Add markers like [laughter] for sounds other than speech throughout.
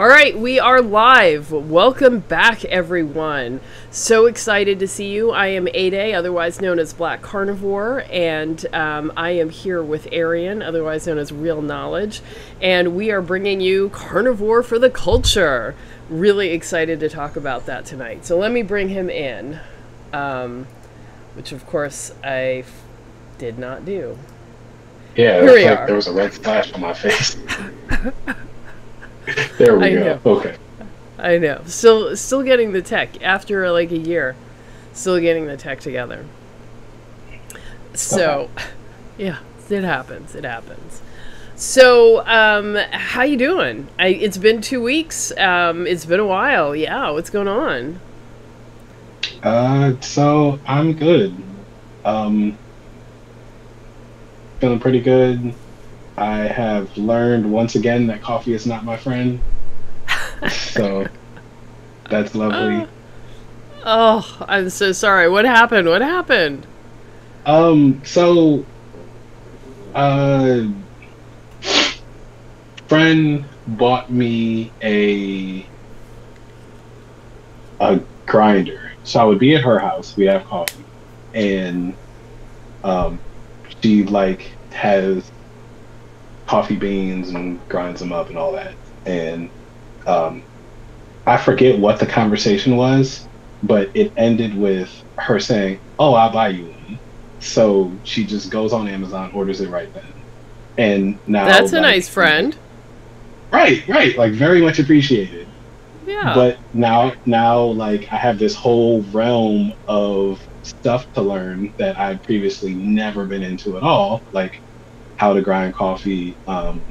All right, we are live. Welcome back, everyone. So excited to see you. I am Ade, otherwise known as Black Carnivore, and um, I am here with Arian, otherwise known as Real Knowledge, and we are bringing you Carnivore for the Culture. Really excited to talk about that tonight. So let me bring him in, um, which of course I f- did not do. Yeah, Here we like are. there was a red splash on my face. [laughs] [laughs] there we I go. know. Okay. I know. Still, still getting the tech after like a year. Still getting the tech together. So, [laughs] yeah, it happens. It happens. So, um, how you doing? I, it's been two weeks. Um, it's been a while. Yeah, what's going on? Uh, so I'm good. Um, feeling pretty good. I have learned once again that coffee is not my friend. so that's lovely. [gasps] Oh, I'm so sorry. What happened? What happened? Um, so, uh, friend bought me a a grinder. So I would be at her house. We have coffee, and um, she like has coffee beans and grinds them up and all that. And um, I forget what the conversation was, but it ended with her saying, "Oh, I'll buy you one." So she just goes on Amazon, orders it right then. And now That's a like, nice friend. Right, right. Like very much appreciated. Yeah. But now now like I have this whole realm of stuff to learn that I've previously never been into at all, like how to grind coffee, um,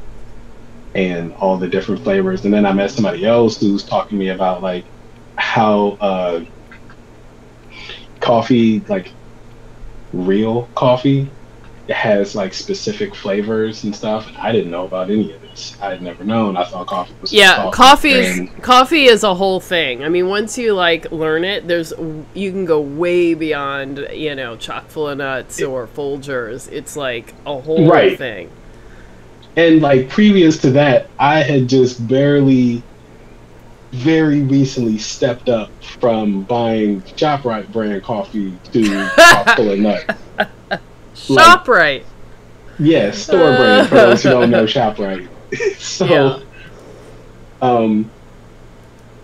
and all the different flavors. And then I met somebody else who's talking to me about like how uh, coffee, like real coffee, has like specific flavors and stuff. And I didn't know about any of this. I had never known. I thought coffee was yeah soft coffee is and- coffee is a whole thing i mean once you like learn it there's you can go way beyond you know chock full of nuts or folgers it's like a whole Right. thing And like previous to that, I had just barely, very recently stepped up from buying ShopRite brand coffee to Chock full of nuts. Shop right Yeah, store brand for those who don't know [laughs] ShopRite. [laughs] so, Yeah. um,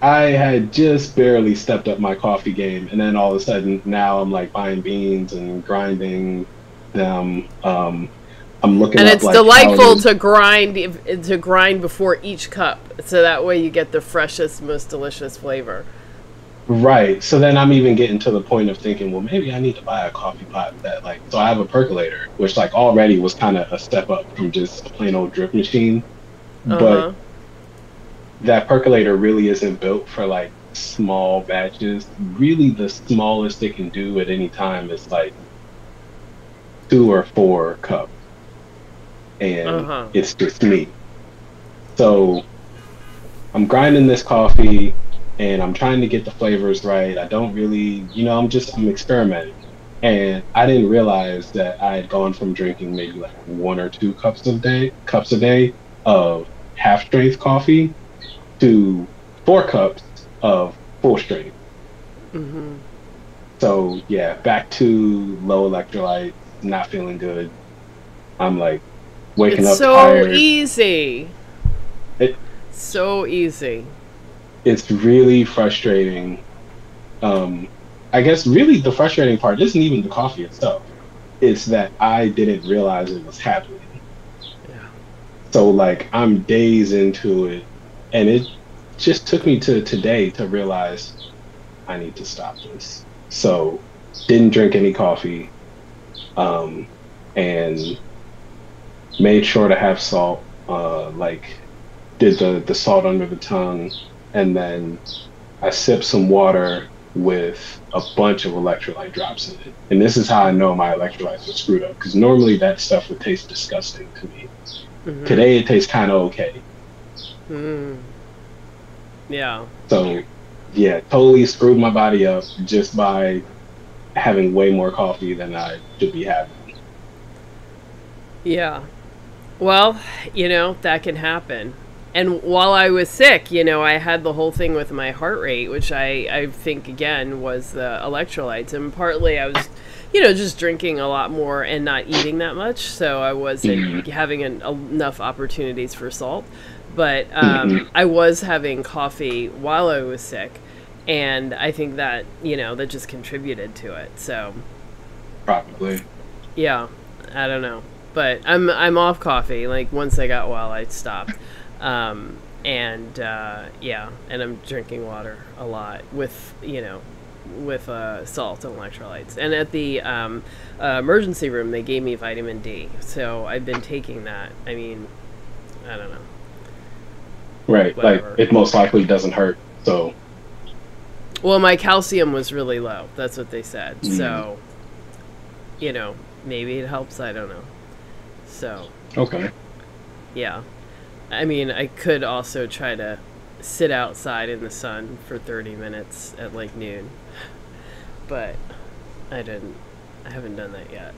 I had just barely stepped up my coffee game, and then all of a sudden now I'm like buying beans and grinding them. Um, I'm looking and up, it's like, delightful to grind to grind before each cup so that way you get the freshest most delicious flavor Right. So then I'm even getting to the point of thinking, well, maybe I need to buy a coffee pot that like. So I have a percolator, which like already was kind of a step up from just a plain old drip machine. uh-huh. But that percolator really isn't built for like small batches. Really, the smallest it can do at any time is like two or four cups, and Uh-huh. it's just me. So I'm grinding this coffee and I'm trying to get the flavors right. I don't really, you know, I'm just I'm experimenting. And I didn't realize that I had gone from drinking maybe like one or two cups a day, cups a day of half strength coffee to four cups of full strength. hmm So yeah, back to low electrolytes, not feeling good. I'm like waking it's up so tired. easy It- so easy it's really frustrating. Um, I guess really the frustrating part isn't even the coffee itself. It's that I didn't realize it was happening. Yeah. So like I'm days into it, and it just took me to today to realize I need to stop this. So didn't drink any coffee, um, and made sure to have salt. Uh, like did the the salt under the tongue, and then I sip some water with a bunch of electrolyte drops in it. And this is how I know my electrolytes are screwed up because normally that stuff would taste disgusting to me. Mhm. Today it tastes kind of okay. Mm. Yeah. So, yeah, totally screwed my body up just by having way more coffee than I should be having. Yeah. Well, you know, that can happen. And while I was sick, you know, I had the whole thing with my heart rate, which I, I think again was the electrolytes. And partly I was, you know, just drinking a lot more and not eating that much. So I wasn't mm-hmm. having an, enough opportunities for salt. But um, mm-hmm. I was having coffee while I was sick. And I think that, you know, that just contributed to it. So. Probably. Yeah. I don't know. But I'm I'm off coffee. Like once I got well, I stopped. Um, and uh, yeah, and I'm drinking water a lot with you know with uh, salt and electrolytes. And at the um, uh, emergency room, they gave me vitamin D, so I've been taking that. I mean, I don't know. Right, Whatever. like it most likely doesn't hurt. So. Well, my calcium was really low. That's what they said. Mm. So, you know, maybe it helps. I don't know. So. Okay. Yeah. I mean, I could also try to sit outside in the sun for 30 minutes at like noon. But I didn't. I haven't done that yet.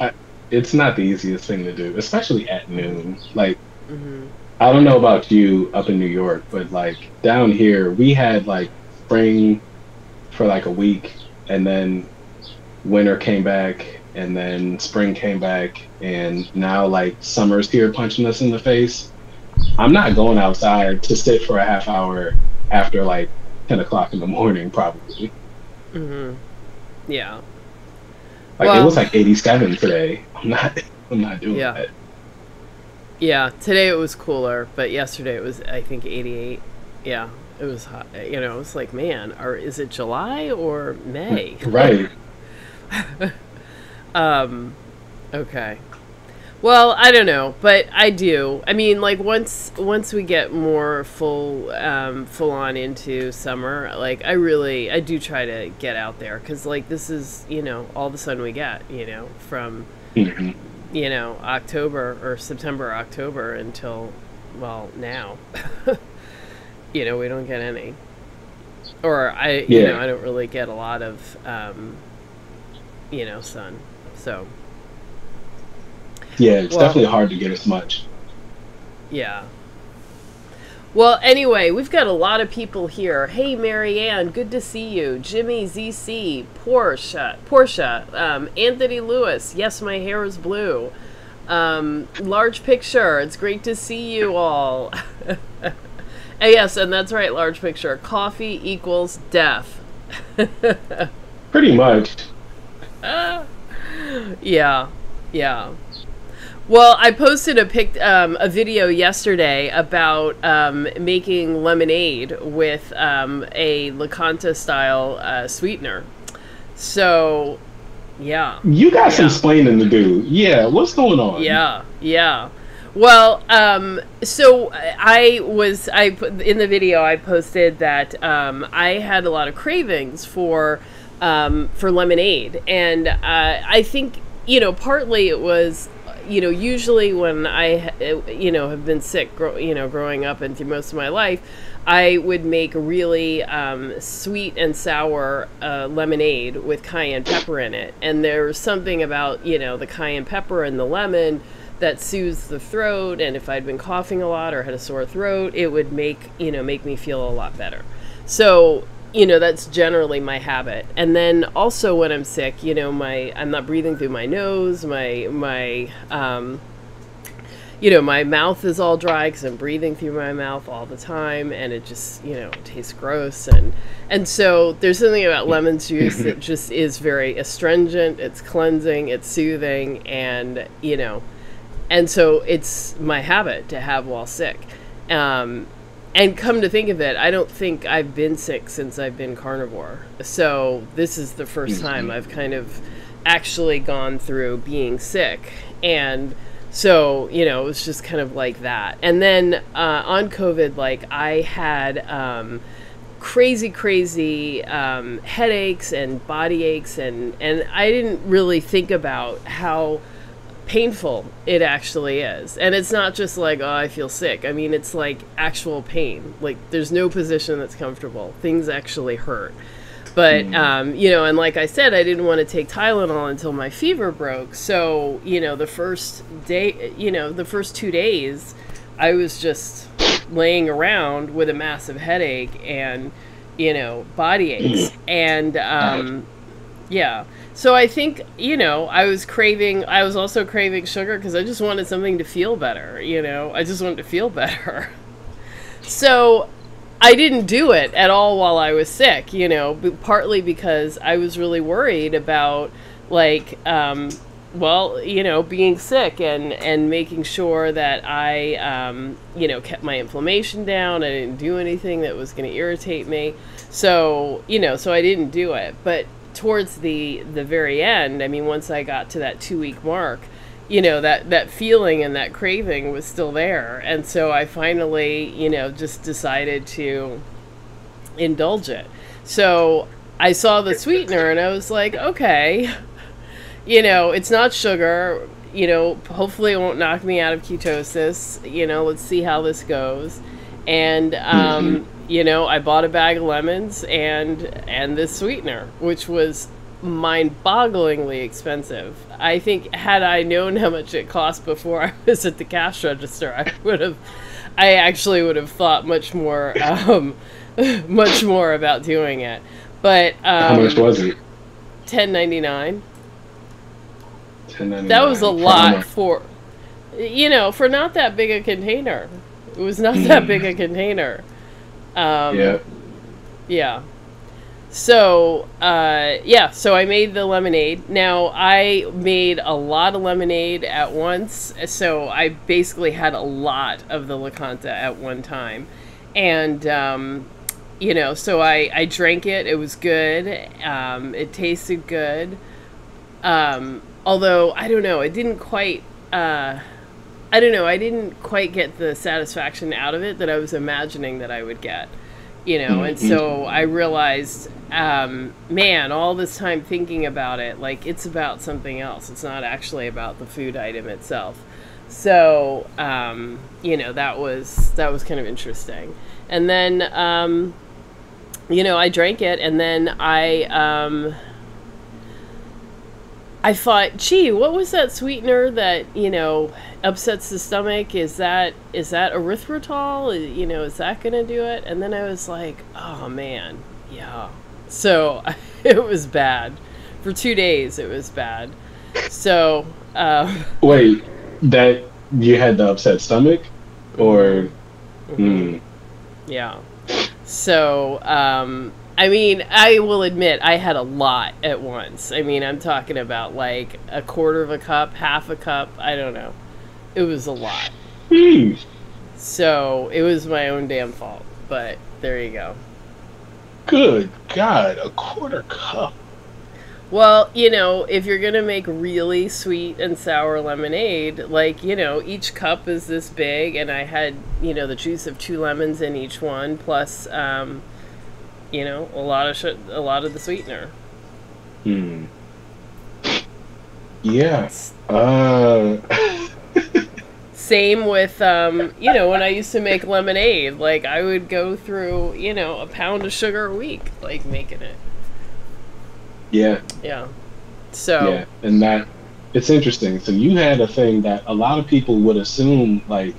I, it's not the easiest thing to do, especially at noon. Like, mm-hmm. I don't know about you up in New York, but like down here, we had like spring for like a week, and then winter came back, and then spring came back, and now like summer's here punching us in the face. I'm not going outside to sit for a half hour after like ten o'clock in the morning, probably. Mhm. Yeah. Like well, it was like 87 today. I'm not. [laughs] I'm not doing yeah. that. Yeah, today it was cooler, but yesterday it was I think 88. Yeah, it was hot. You know, it was like, man, or is it July or May? right. [laughs] [laughs] um, okay. Well, I don't know, but I do. I mean, like once once we get more full um, full on into summer, like I really I do try to get out there because like this is you know all the sun we get you know from mm-hmm. you know October or September October until well now [laughs] you know we don't get any or I yeah. you know I don't really get a lot of um, you know sun so. Yeah, it's well, definitely hard to get as much. Yeah. Well, anyway, we've got a lot of people here. Hey, Marianne, good to see you. Jimmy ZC, Porsche, Portia, um, Anthony Lewis. Yes, my hair is blue. Um, large picture. It's great to see you all. [laughs] yes, and that's right. Large picture. Coffee equals death. [laughs] Pretty much. Uh, yeah, yeah. Well, I posted a pic, um, a video yesterday about um, making lemonade with um, a LaCanta style uh, sweetener. So, yeah. You got yeah. some explaining to do. Yeah, what's going on? Yeah, yeah. Well, um, so I was I put in the video I posted that um, I had a lot of cravings for um, for lemonade, and uh, I think you know partly it was you know, usually when I, you know, have been sick, you know, growing up and through most of my life, I would make really um, sweet and sour uh, lemonade with cayenne pepper in it. And there's something about, you know, the cayenne pepper and the lemon that soothes the throat. And if I'd been coughing a lot or had a sore throat, it would make, you know, make me feel a lot better. So you know that's generally my habit. And then also when i'm sick you know my i'm not breathing through my nose my my um you know my mouth is all dry because i'm breathing through my mouth all the time and it just you know tastes gross. And and so there's something about lemon juice that just is very astringent it's cleansing it's soothing and you know and so it's my habit to have while sick. Um, and come to think of it, I don't think I've been sick since I've been carnivore. So this is the 1st mm-hmm. time I've kind of actually gone through being sick. And so, you know, it was just kind of like that. And then uh, on COVID, like I had um, crazy, crazy um, headaches and body aches. And, and I didn't really think about how painful it actually is. And it's not just like, oh, I feel sick. I mean, it's like actual pain. Like, there's no position that's comfortable. Things actually hurt. But, mm. um, you know, and like I said, I didn't want to take Tylenol until my fever broke. So, you know, the first day, you know, the first two days, I was just laying around with a massive headache and you know body aches and um, yeah. So I think you know I was craving. I was also craving sugar because I just wanted something to feel better. You know, I just wanted to feel [laughs] better. So I didn't do it at all while I was sick, you know, partly because I was really worried about like um, well, you know, being sick and and making sure that I um, you know, kept my inflammation down. I didn't do anything that was going to irritate me. So, you know, so I didn't do it. But towards the the very end, I mean, once I got to that 2-week mark, you know that that feeling and that craving was still there. And so i finally you know just decided to indulge it. So i saw the sweetener and i was like okay [laughs] you know it's not sugar. You know hopefully it won't knock me out of ketosis. You know let's see how this goes. And um, mm-hmm. You know i bought a bag of lemons and and this sweetener which was mind-bogglingly expensive. I think had I known how much it cost before [laughs] I was at the cash register, I would have, I actually would have thought much more, [laughs] um, much more about doing it. But um, how much was it? Ten ninety nine. Ten ninety nine. That was a lot for, you know, for not that big a container. It was not that big a container. Um, yeah. Yeah. So, uh, yeah, so I made the lemonade. Now, I made a lot of lemonade at once, so I basically had a lot of the LaCanta at one time. And, um, you know, so I, I drank it. It was good. Um, it tasted good. Um, although, I don't know, it didn't quite. Uh, I don't know, I didn't quite get the satisfaction out of it that I was imagining that I would get you know and mm-hmm. so i realized um, man all this time thinking about it like it's about something else. It's not actually about the food item itself. So um, you know that was that was kind of interesting. And then um, you know i drank it and then i um, I thought, gee, what was that sweetener that you know upsets the stomach? Is that is that erythritol? You know, is that gonna do it? And then I was like, oh man, yeah. So [laughs] it was bad for two days. It was bad. So um, wait, that you had the upset stomach, or mm-hmm. mm. yeah. So um, I mean, I will admit I had a lot at once. I mean, I'm talking about like a quarter of a cup, half a cup. I don't know. It was a lot. Mm. So it was my own damn fault. But there you go. Good God, a quarter cup. Well, you know, if you're gonna make really sweet and sour lemonade, like you know, each cup is this big, and I had you know the juice of two lemons in each one, plus um, you know, a lot of sh- a lot of the sweetener. Hmm. Yeah. Uh. [laughs] Same with, um, you know, when I used to make lemonade, like I would go through, you know, a pound of sugar a week, like making it. Yeah. Yeah. So. Yeah, and that it's interesting. So you had a thing that a lot of people would assume, like,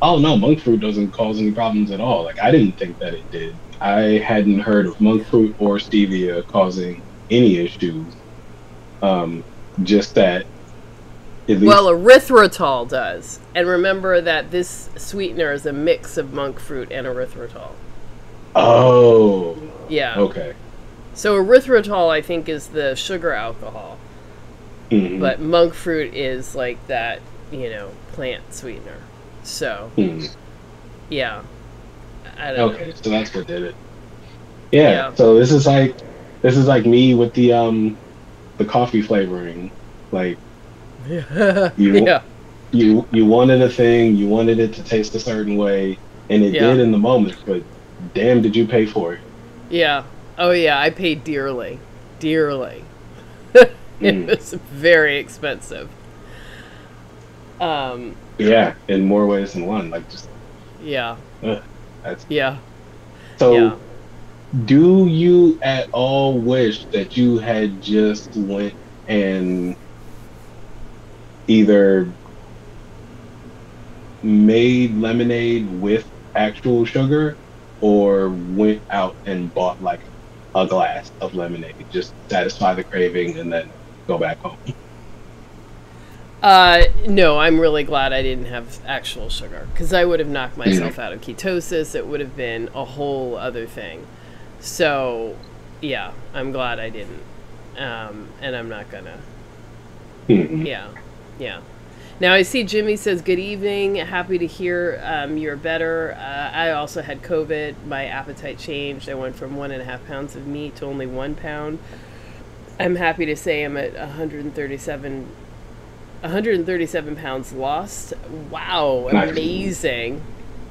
oh no, monk fruit doesn't cause any problems at all. Like I didn't think that it did. I hadn't heard of monk fruit or stevia causing any issues. Um, just that. well, erythritol does, and remember that this sweetener is a mix of monk fruit and erythritol. Oh. Yeah. Okay. So erythritol, I think, is the sugar alcohol, mm-hmm. but monk fruit is like that, you know, plant sweetener. So, mm. yeah okay, know. so that's what did it. Yeah, yeah. So this is like this is like me with the um the coffee flavoring. Like [laughs] you yeah. you you wanted a thing, you wanted it to taste a certain way, and it yeah. did in the moment, but damn did you pay for it. Yeah. Oh yeah, I paid dearly. Dearly. [laughs] it mm. was very expensive. Um Yeah, in more ways than one. Like just Yeah. Uh. That's yeah. So, yeah. do you at all wish that you had just went and either made lemonade with actual sugar or went out and bought like a glass of lemonade just to satisfy the craving and then go back home. Uh, no, I'm really glad I didn't have actual sugar because I would have knocked myself out of ketosis. It would have been a whole other thing. So, yeah, I'm glad I didn't. Um, and I'm not gonna. Mhm. Yeah, yeah. Now I see Jimmy says, Good evening. Happy to hear um, you're better. Uh, I also had COVID. My appetite changed. I went from one and a half pounds of meat to only one pound. I'm happy to say I'm at 137, 137 pounds lost. Wow, amazing.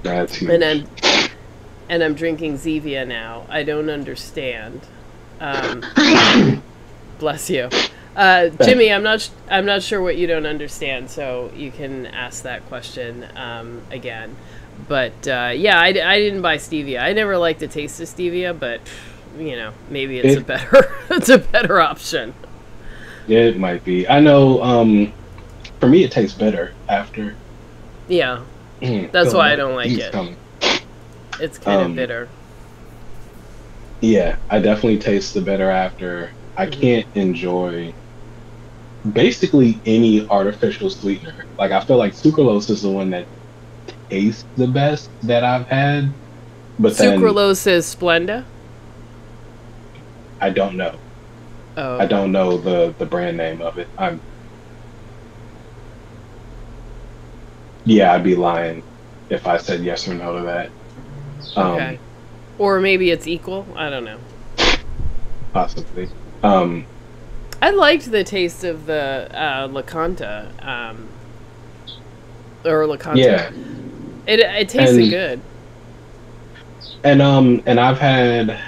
That's huge. And I'm and I'm drinking Zevia now. I don't understand. Um, [coughs] bless you, uh, Jimmy. I'm not. sh- I'm not sure what you don't understand. So you can ask that question um, again. But uh, yeah, I, I didn't buy stevia. I never liked the taste of stevia, but you know maybe it's a better [laughs] it's a better option. It might be. I know. Um, for me, it tastes better after. Yeah, Mm, That's why I don't like it. coming. it's kind of Um, bitter. Yeah, I definitely taste the better after. I Mhm. can't enjoy basically any artificial sweetener. Like I feel like sucralose is the one that tastes the best that I've had. But then Sucralose is Splenda. I don't know. Oh, I don't know the the brand name of it. I'm Yeah, I'd be lying if I said yes or no to that. Um Okay. Or maybe it's equal. I don't know. possibly. Um I liked the taste of the uh, Lacanta, um, or Lacanta. yeah. It it tasted And- good. And um and I've had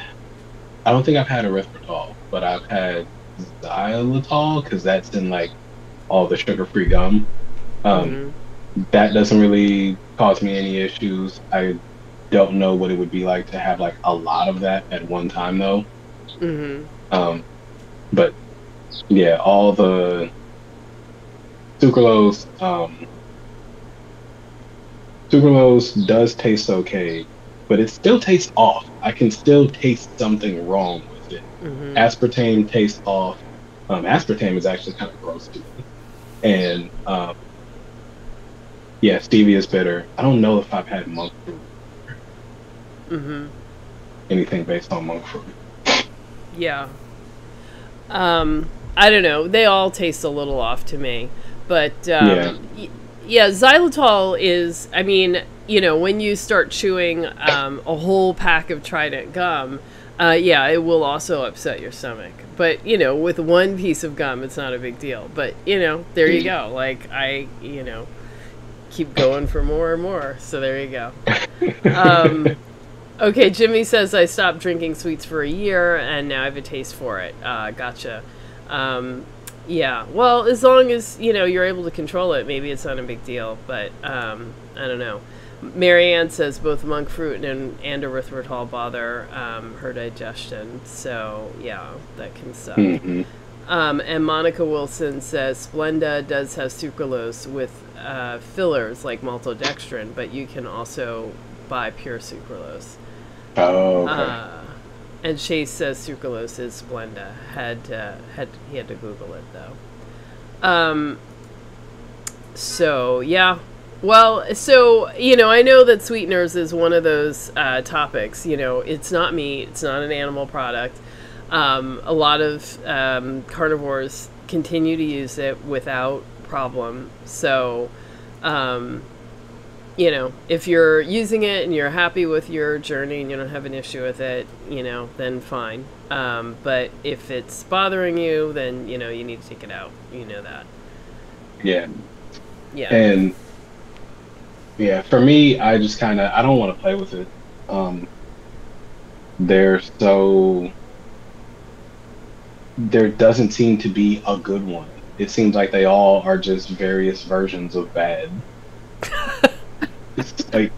I don't think I've had erythritol, but I've had xylitol because that's in like all the sugar-free gum. Um, Mhm. That doesn't really cause me any issues. I don't know what it would be like to have like a lot of that at one time though. Mhm. Um, but yeah, all the sucralose, um, sucralose does taste okay, but it still tastes off. I can still taste something wrong with it. Mhm. Aspartame tastes off. Um, aspartame is actually kind of gross to me. And um, yeah, stevia is bitter. I don't know if I've had monk fruit, Mhm. anything based on monk fruit. Yeah. Um, I don't know. They all taste a little off to me, but um, Yeah. y- yeah, xylitol is. I mean, you know, when you start chewing um, a whole pack of Trident gum, uh, yeah, it will also upset your stomach. But you know, with one piece of gum, it's not a big deal. But you know, there you go. Like I, you know, keep going for more and more. So there you go. Um, okay, Jimmy says I stopped drinking sweets for a year and now I have a taste for it. Uh, gotcha. Um, yeah, well, as long as you know you're able to control it, maybe it's not a big deal. But um, I don't know. Marianne says both monk fruit and, and erythritol bother um, her digestion. So yeah, that can suck. Mhm. Um, and Monica Wilson says Splenda does have sucralose with uh, fillers like maltodextrin, but you can also buy pure sucralose. Oh, okay. Uh, and Chase says sucralose is Splenda. Had uh, had he had to Google it though. Um. So yeah, well, so you know, I know that sweeteners is one of those uh, topics. You know, it's not meat. It's not an animal product. Um, a lot of um, carnivores continue to use it without problem. So, um, you know, if you're using it and you're happy with your journey and you don't have an issue with it, you know, then fine. Um, but if it's bothering you, then you know you need to take it out. You know that. yeah. Yeah. And yeah, for me, I just kind of I don't want to play with it. Um, they're so there doesn't seem to be a good one. It seems like they all are just various versions of bad. [laughs] it's like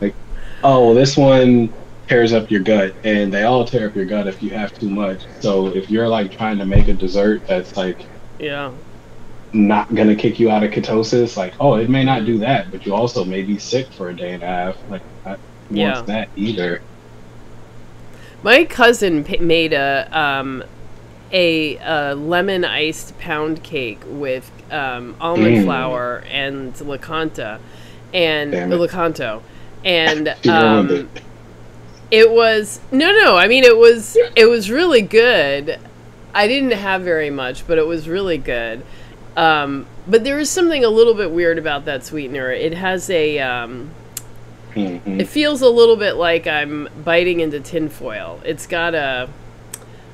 like oh, this one tears up your gut, and they all tear up your gut if you have too much. So if you're like trying to make a dessert that's like yeah. not gonna kick you out of ketosis. Like, oh, it may not do that, but you also may be sick for a day and a half. Like, Yeah. wants that either. My cousin p- made a um, a, lemon iced pound cake with um, almond Mm. flour and lacanta and it. Lakanto, and [laughs] um, it. it was no no. I mean it was it was really good. I didn't have very much, but it was really good. Um, but there is something a little bit weird about that sweetener. It has a um, Mhm. it feels a little bit like I'm biting into tinfoil. It's got a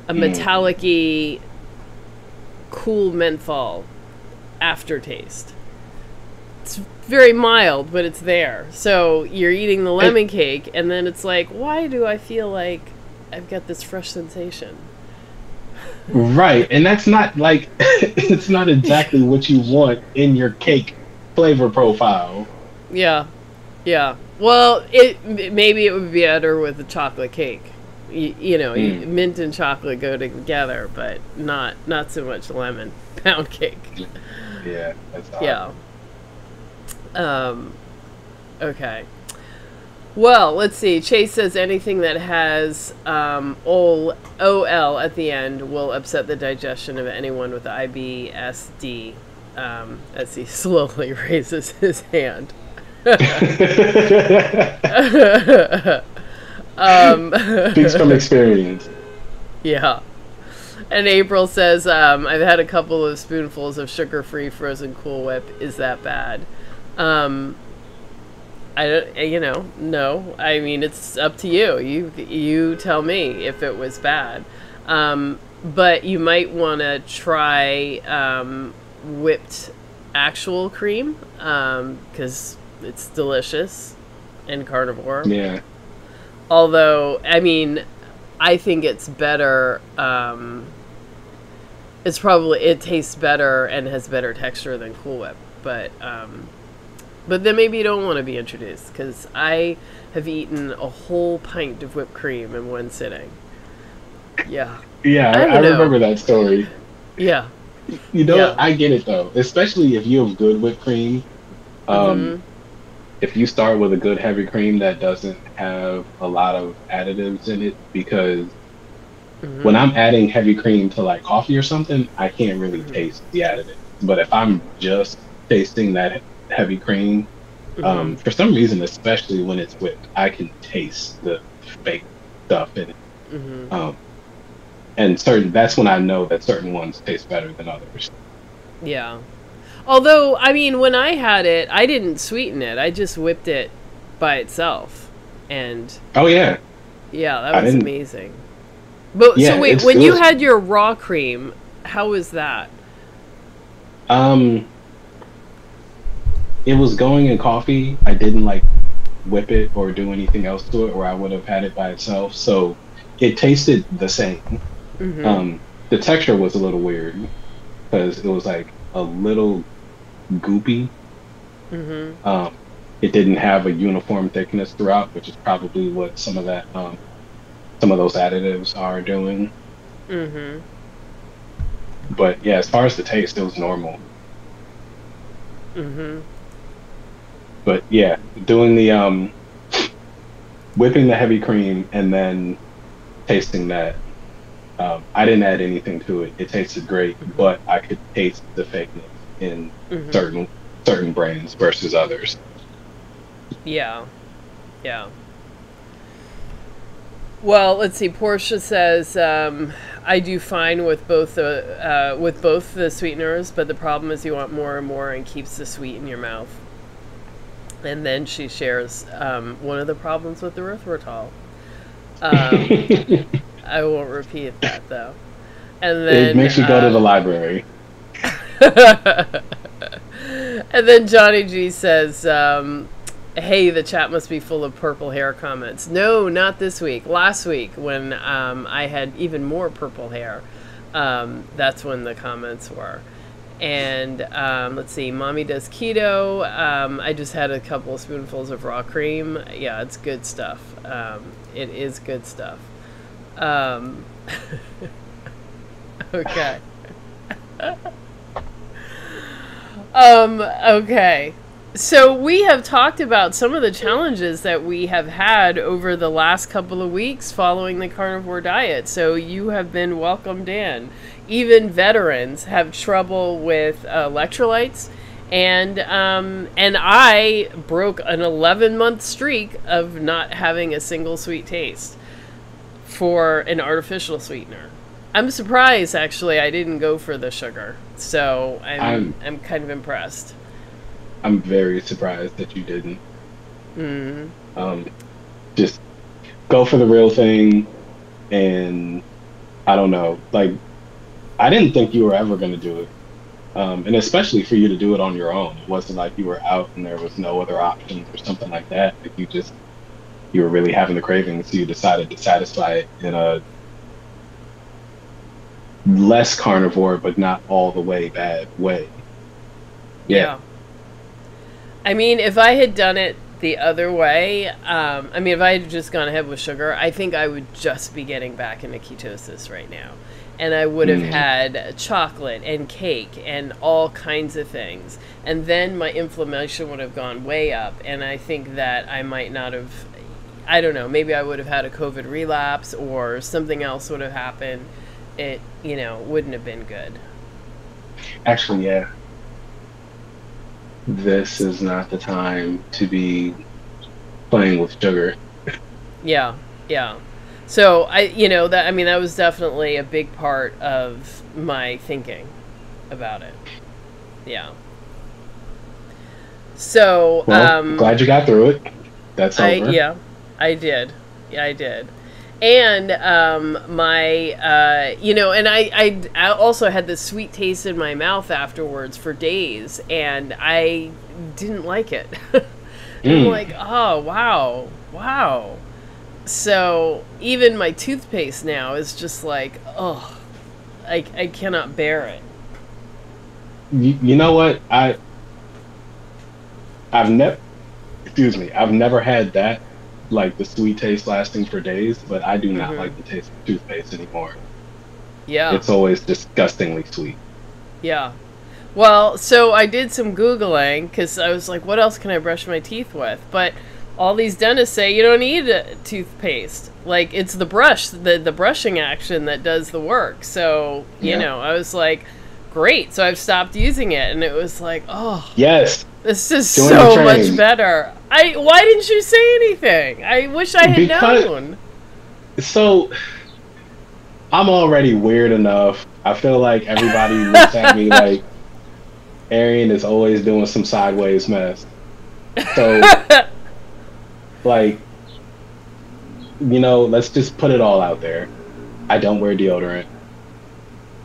a Mm. metallic-y, cool menthol aftertaste. It's very mild, but it's there. So you're eating the lemon cake, and then it's like, why do I feel like I've got this fresh sensation? Right, and that's not like [laughs] it's not exactly what you want in your cake flavor profile. Yeah, yeah. Well, it maybe it would be better with a chocolate cake. You, you know, Mm. mint and chocolate go together, but not not so much lemon [laughs] pound cake. Yeah, that's. Yeah. Um. Okay. Well, let's see. Chase says anything that has um, ol, ol at the end will upset the digestion of anyone with IBSD. Um, as he [laughs] slowly raises his hand. [laughs] um, [laughs] Speaks from experience. yeah. And April says, um, I've had a couple of spoonfuls of sugar free frozen Cool Whip. Is that bad? Um, I don't, you know, no. I mean, it's up to you. You you tell me if it was bad. Um, but you might want to try um, whipped actual cream because it's delicious and carnivore. Yeah. Although, I mean, I think it's better. Um, it's probably it tastes better and has better texture than Cool Whip, but um, but then maybe you don't want to be introduced because I have eaten a whole pint of whipped cream in one sitting. Yeah, Yeah, I I, don't I know. remember that story. yeah, You know, Yeah. I get it though, especially if you have good whipped cream. Um, Mhm. If you start with a good heavy cream that doesn't have a lot of additives in it, because Mhm. when I'm adding heavy cream to like coffee or something, I can't really Mhm. taste the additives. But if I'm just tasting that heavy cream, um, Mhm. for some reason, especially when it's whipped, I can taste the fake stuff in it. Mhm. Um, and certain that's when I know that certain ones taste better than others. Yeah. Although, I mean, when I had it, I didn't sweeten it. I just whipped it by itself. And Oh yeah, yeah, that was amazing. But Yeah, so wait, when you was- had your raw cream, how was that? um, it was going in coffee. I didn't like whip it or do anything else to it, or I would have had it by itself. So it tasted the same. Mhm. Um, the texture was a little weird because it was like a little goopy. Mhm. Um, it didn't have a uniform thickness throughout, which is probably what some of that, um, some of those additives are doing. Mhm. But yeah, as far as the taste, it was normal. Mhm. But yeah, doing the um, whipping the heavy cream and then tasting that. Um, I didn't add anything to it. It tasted great, but I could taste the fakeness in Mhm. certain certain brands versus others. Yeah. Yeah. Well, let's see. Portia says um, I do fine with both the uh, with both the sweeteners, but the problem is you want more and more and keeps the sweet in your mouth. And then she shares um, one of the problems with the erythritol. Um, [laughs] I won't repeat that though. And then it makes you go to the library. [laughs] and then Johnny G says, um, "Hey, the chat must be full of purple hair comments." No, not this week. Last week, when um, I had even more purple hair, um, that's when the comments were. And um, let's see, mommy does keto. Um, I just had a couple of spoonfuls of raw cream. Yeah, it's good stuff. Um, it is good stuff. Um, [laughs] okay. [laughs] Okay. So we have talked about some of the challenges that we have had over the last couple of weeks following the carnivore diet. So you have been welcomed in. Even veterans have trouble with uh, electrolytes, and um, and I broke an 11 month streak of not having a single sweet taste for an artificial sweetener. I'm surprised actually I didn't go for the sugar. So I'm I'm, I'm kind of impressed. I'm very surprised that you didn't. Mm. Um, just go for the real thing, and I don't know. Like, I didn't think you were ever going to do it, um, and especially for you to do it on your own. It wasn't like you were out and there was no other options or something like that. Like you just you were really having the cravings, so you decided to satisfy it in a less carnivore, but not all the way bad way. yeah. yeah. I mean, if I had done it the other way, um, I mean, if I had just gone ahead with sugar, I think I would just be getting back into ketosis right now. And I would have mm. had chocolate and cake and all kinds of things. And then my inflammation would have gone way up. And I think that I might not have, I don't know, maybe I would have had a COVID relapse or something else would have happened. It, you know, wouldn't have been good. Actually, yeah this is not the time to be playing with sugar. yeah, yeah. So I, you know, that I mean, that was definitely a big part of my thinking about it. Yeah. So, well, um, glad you got through it. That's over. I, yeah, I did. Yeah, I did and um, my uh, you know and I, I, I also had this sweet taste in my mouth afterwards for days and i didn't like it. [laughs] Mm. i'm like oh wow wow. So even my toothpaste now is just like oh i, I cannot bear it. You, you know what? I i've never excuse me i've never had that like the sweet taste lasting for days, but I do not mm-hmm. like the taste of toothpaste anymore. Yeah. It's always disgustingly sweet. Yeah. Well, so I did some Googling because I was like, what else can I brush my teeth with? But all these dentists say you don't need a toothpaste. Like, it's the brush, the, the brushing action that does the work. So, you yeah. know, I was like, great. So I've stopped using it. And it was like, oh. Yes. This is so much better. I why didn't you say anything? I wish I had because, known. So I'm already weird enough. I feel like everybody [laughs] looks at me like Arian is always doing some sideways mess. So [laughs] like you know, let's just put it all out there. I don't wear deodorant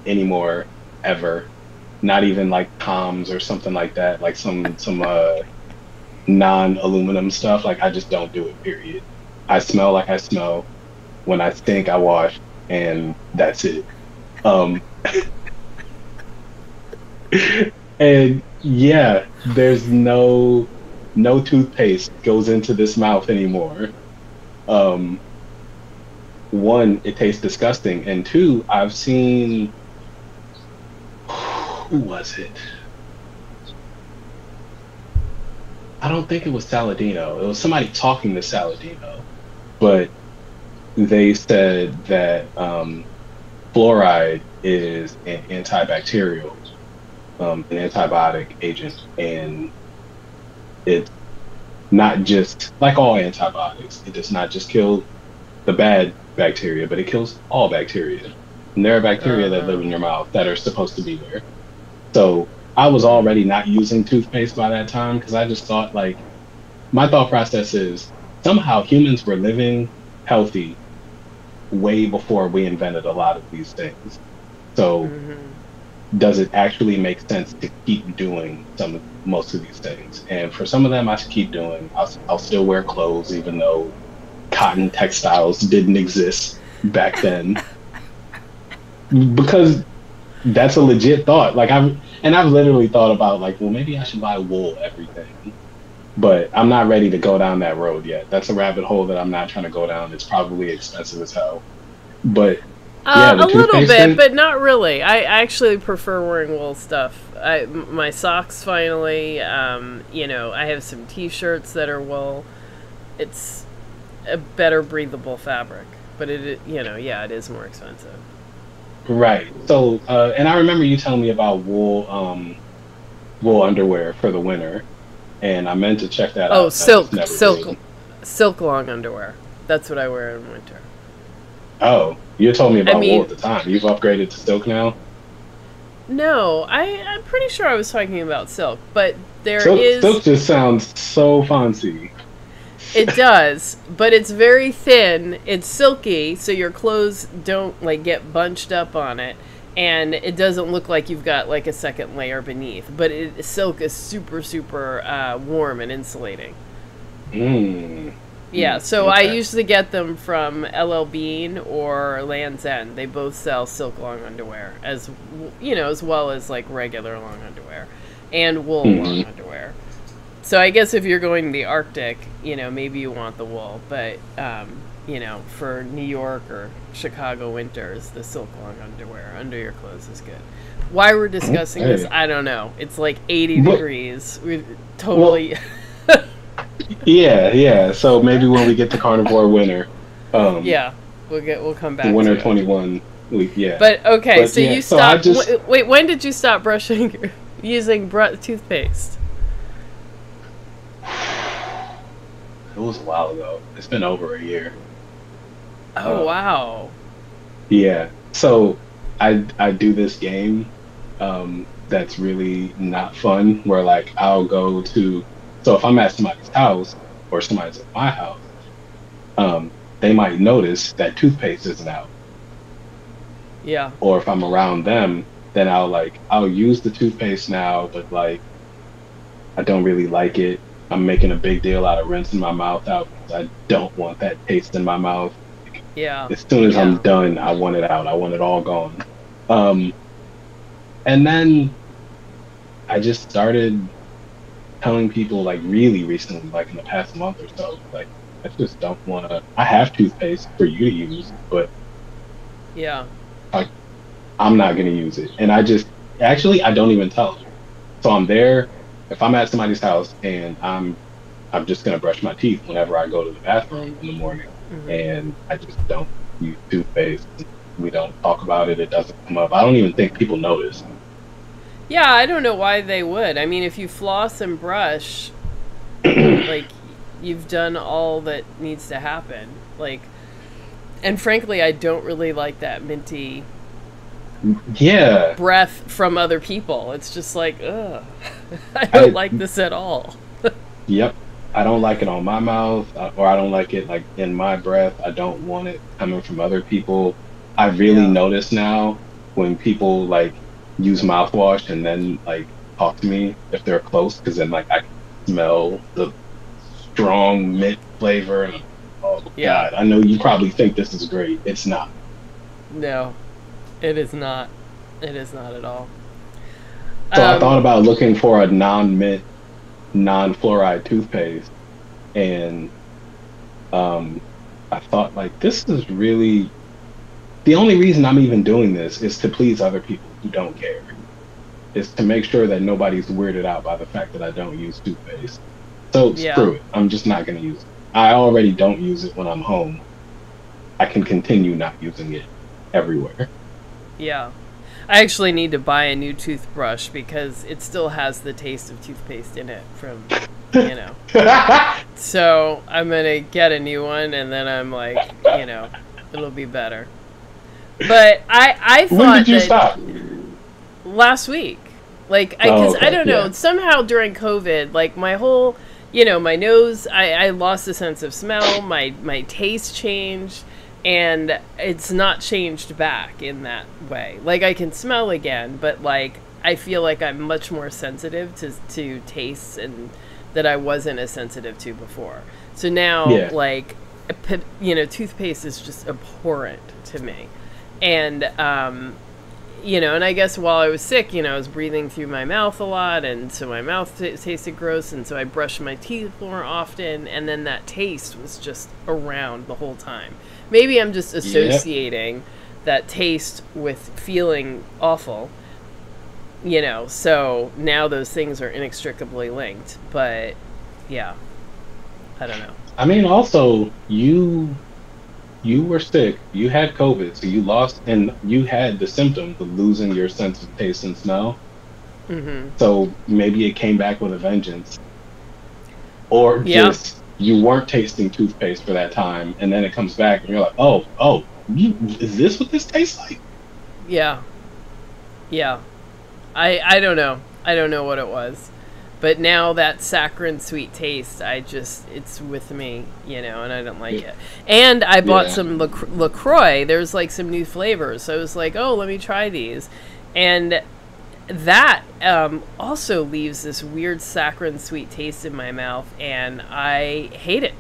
anymore ever. Not even like Tom's or something like that, like some some uh non-aluminum stuff, like I just don't do it. Period. I smell like I smell. When I stink, I wash, and that's it. Um, [laughs] and yeah, there's no no toothpaste goes into this mouth anymore. Um, one, it tastes disgusting, and two, I've seen who was it? I don't think it was Saladino. It was somebody talking to Saladino, but they said that um, fluoride is an antibacterial, um, an antibiotic agent, and it's not just like all antibiotics. It does not just kill the bad bacteria, but it kills all bacteria. And there are bacteria uh-huh. that live in your mouth that are supposed to be there. So I was already not using toothpaste by that time because I just thought like my thought process is somehow humans were living healthy way before we invented a lot of these things. So mm-hmm. does it actually make sense to keep doing some most of these things? And for some of them I should keep doing. I'll, I'll still wear clothes even though cotton textiles didn't exist back then. [laughs] because that's a legit thought. Like I'm and I've literally thought about like, well, maybe I should buy wool everything, but I'm not ready to go down that road yet. That's a rabbit hole that I'm not trying to go down. It's probably expensive as hell, but uh, yeah, a little bit, thing, but not really. I actually prefer wearing wool stuff. I, my socks finally. Um, you know, I have some T-shirts that are wool. It's a better breathable fabric, but it, you know, yeah, it is more expensive. Right. So, uh, and I remember you telling me about wool, um, wool underwear for the winter, and I meant to check that oh, out. Oh, silk, silk, silk long underwear. That's what I wear in winter. Oh, you told me about I mean- wool at the time. You've upgraded to silk now. No, I, I'm pretty sure I was talking about silk, but there is. Silk, silk just sounds so fancy. It does, but it's very thin. It's silky, so your clothes don't like get bunched up on it, and it doesn't look like you've got like a second layer beneath. But it, silk is super, super uh, warm and insulating. Mm. Yeah, so I usually get them from LL Bean or Lands' End. They both sell silk long underwear, as you know, as well as like regular long underwear and wool Mhm. long underwear. So I guess if you're going to the Arctic, you know, maybe you want the wool, but um, you know, for New York or Chicago winters, the silk long underwear under your clothes is good. Why we're discussing this, I don't know. It's like 80 But- degrees. We totally. [laughs] Yeah, yeah. So maybe when we get to carnivore winter, um, yeah, we'll get. We'll come back. winter to it. twenty one week, yeah. But okay, But so yeah, you so stopped. just- w- wait, when did you stop brushing [laughs] using br- toothpaste? It was a while ago. It's been over a year. Oh Uh, wow. Yeah. So I I do this game um, that's really not fun. Where like I'll go to so if I'm at somebody's house or somebody's at my house, um, they might notice that toothpaste isn't out. Yeah. Or if I'm around them, then I'll like I'll use the toothpaste now, but like I don't really like it. I'm making a big deal out of rinsing my mouth out I don't want that taste in my mouth Yeah. as soon as I'm done, I want it out. I want it all gone. Um, and then I just started telling people, like, really recently, like in the past month or so, like, I just don't want to. I have toothpaste for you to use, but Yeah. I'm not going to use it. And I just, actually, I don't even tell them. So I'm there. If I'm at somebody's house and I'm, I'm just going to brush my teeth whenever I go to the bathroom in the morning. Mhm. and I just don't use toothpaste. We don't talk about it. It doesn't come up. I don't even think people notice. Yeah, I don't know why they would. I mean, if you floss and brush, [clears throat] like you've done all that needs to happen. Like, and frankly, I don't really like that minty Yeah, breath from other people. It's just like, ugh, [laughs] I don't I- like this at all. [laughs] yep. I don't like it on my mouth, uh, or I don't like it like in my breath. I don't want it coming from other people. I really Yeah. notice now when people like use mouthwash and then like talk to me if they're close, because then like I can smell the strong mint flavor. And, oh Yeah. God, I know you probably think this is great. It's not. No, it is not. It is not at all. So I Um, thought about looking for a non-mint, non-fluoride toothpaste, and um, I thought like this is really the only reason I'm even doing this is to please other people who don't care. Is to make sure that nobody's weirded out by the fact that I don't use toothpaste. So Yeah. screw it. I'm just not going to use it. I already don't use it when I'm home. I can continue not using it everywhere. Yeah. I actually need to buy a new toothbrush because it still has the taste of toothpaste in it from, you know. [laughs] So I'm going to get a new one and then I'm like, you know, it'll be better. But I, I thought when did you that stop? last week. Like, I, Oh, cause I don't know, yeah. somehow during COVID, like my whole, you know, my nose, I, I lost a sense of smell, my, my taste changed, and it's not changed back in that way. Like, I can smell again, but like, I feel like I'm much more sensitive to, to tastes and that I wasn't as sensitive to before. So now, Yeah. like, you know, toothpaste is just abhorrent to me. And, um, you know, and I guess while I was sick, you know, I was breathing through my mouth a lot, and so my mouth t- tasted gross, and so I brushed my teeth more often, and then that taste was just around the whole time. Maybe I'm just associating that taste with feeling awful, you know, so now those things are inextricably linked. But yeah, I don't know. I mean, also you you were sick, you had COVID, so you lost, and you had the symptoms of losing your sense of taste and smell. hmm So maybe it came back with a vengeance, or Yeah. just you weren't tasting toothpaste for that time, and then it comes back, and you're like, oh, oh, you, is this what this tastes like? Yeah. Yeah. I I don't know. I don't know what it was. But now that saccharine sweet taste, I just it's with me, you know, and I don't like Yeah. it. And I bought Yeah. some Lac- LaCroix. There's like some new flavors. So I was like, "Oh, let me try these." And that um, also leaves this weird saccharine sweet taste in my mouth and I hate it.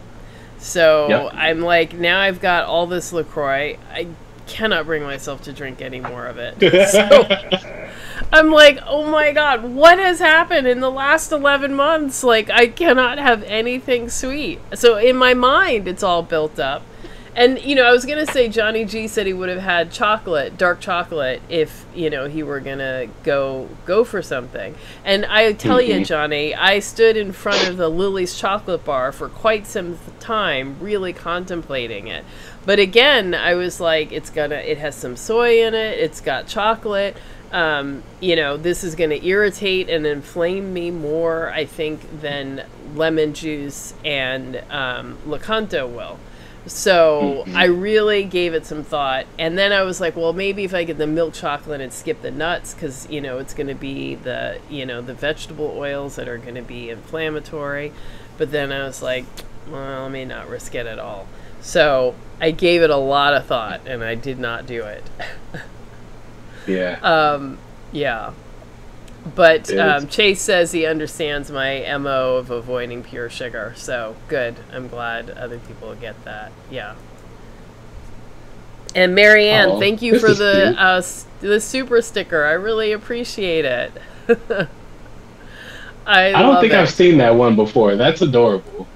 So Yep. I'm like, now I've got all this LaCroix. I cannot bring myself to drink any more of it. [laughs] So I'm like, oh my god, what has happened in the last 11 months? Like, I cannot have anything sweet. So in my mind, it's all built up. And, you know, I was going to say Johnny G said he would have had chocolate, dark chocolate, if, you know, he were going to go go for something. And I tell you, Mhm. Johnny, I stood in front of the Lily's chocolate bar for quite some time, really contemplating it. But again, I was like, it's gonna, it has some soy in it, it's got chocolate. Um, you know, this is gonna irritate and inflame me more, I think, than lemon juice and um, Lakanto will. So Mhm. I really gave it some thought, and then I was like, well, maybe if I get the milk chocolate and skip the nuts, because you know it's going to be the you know the vegetable oils that are going to be inflammatory. But then I was like, well, I may not risk it at all. So I gave it a lot of thought, and I did not do it. [laughs] yeah. Um, yeah. But um, Chase says he understands my MO of avoiding pure sugar. So good. I'm glad other people get that. Yeah. And Marianne, Oh, thank you this for the uh, the super sticker. I really appreciate it. [laughs] I, I don't think it. I've seen that one before. That's adorable.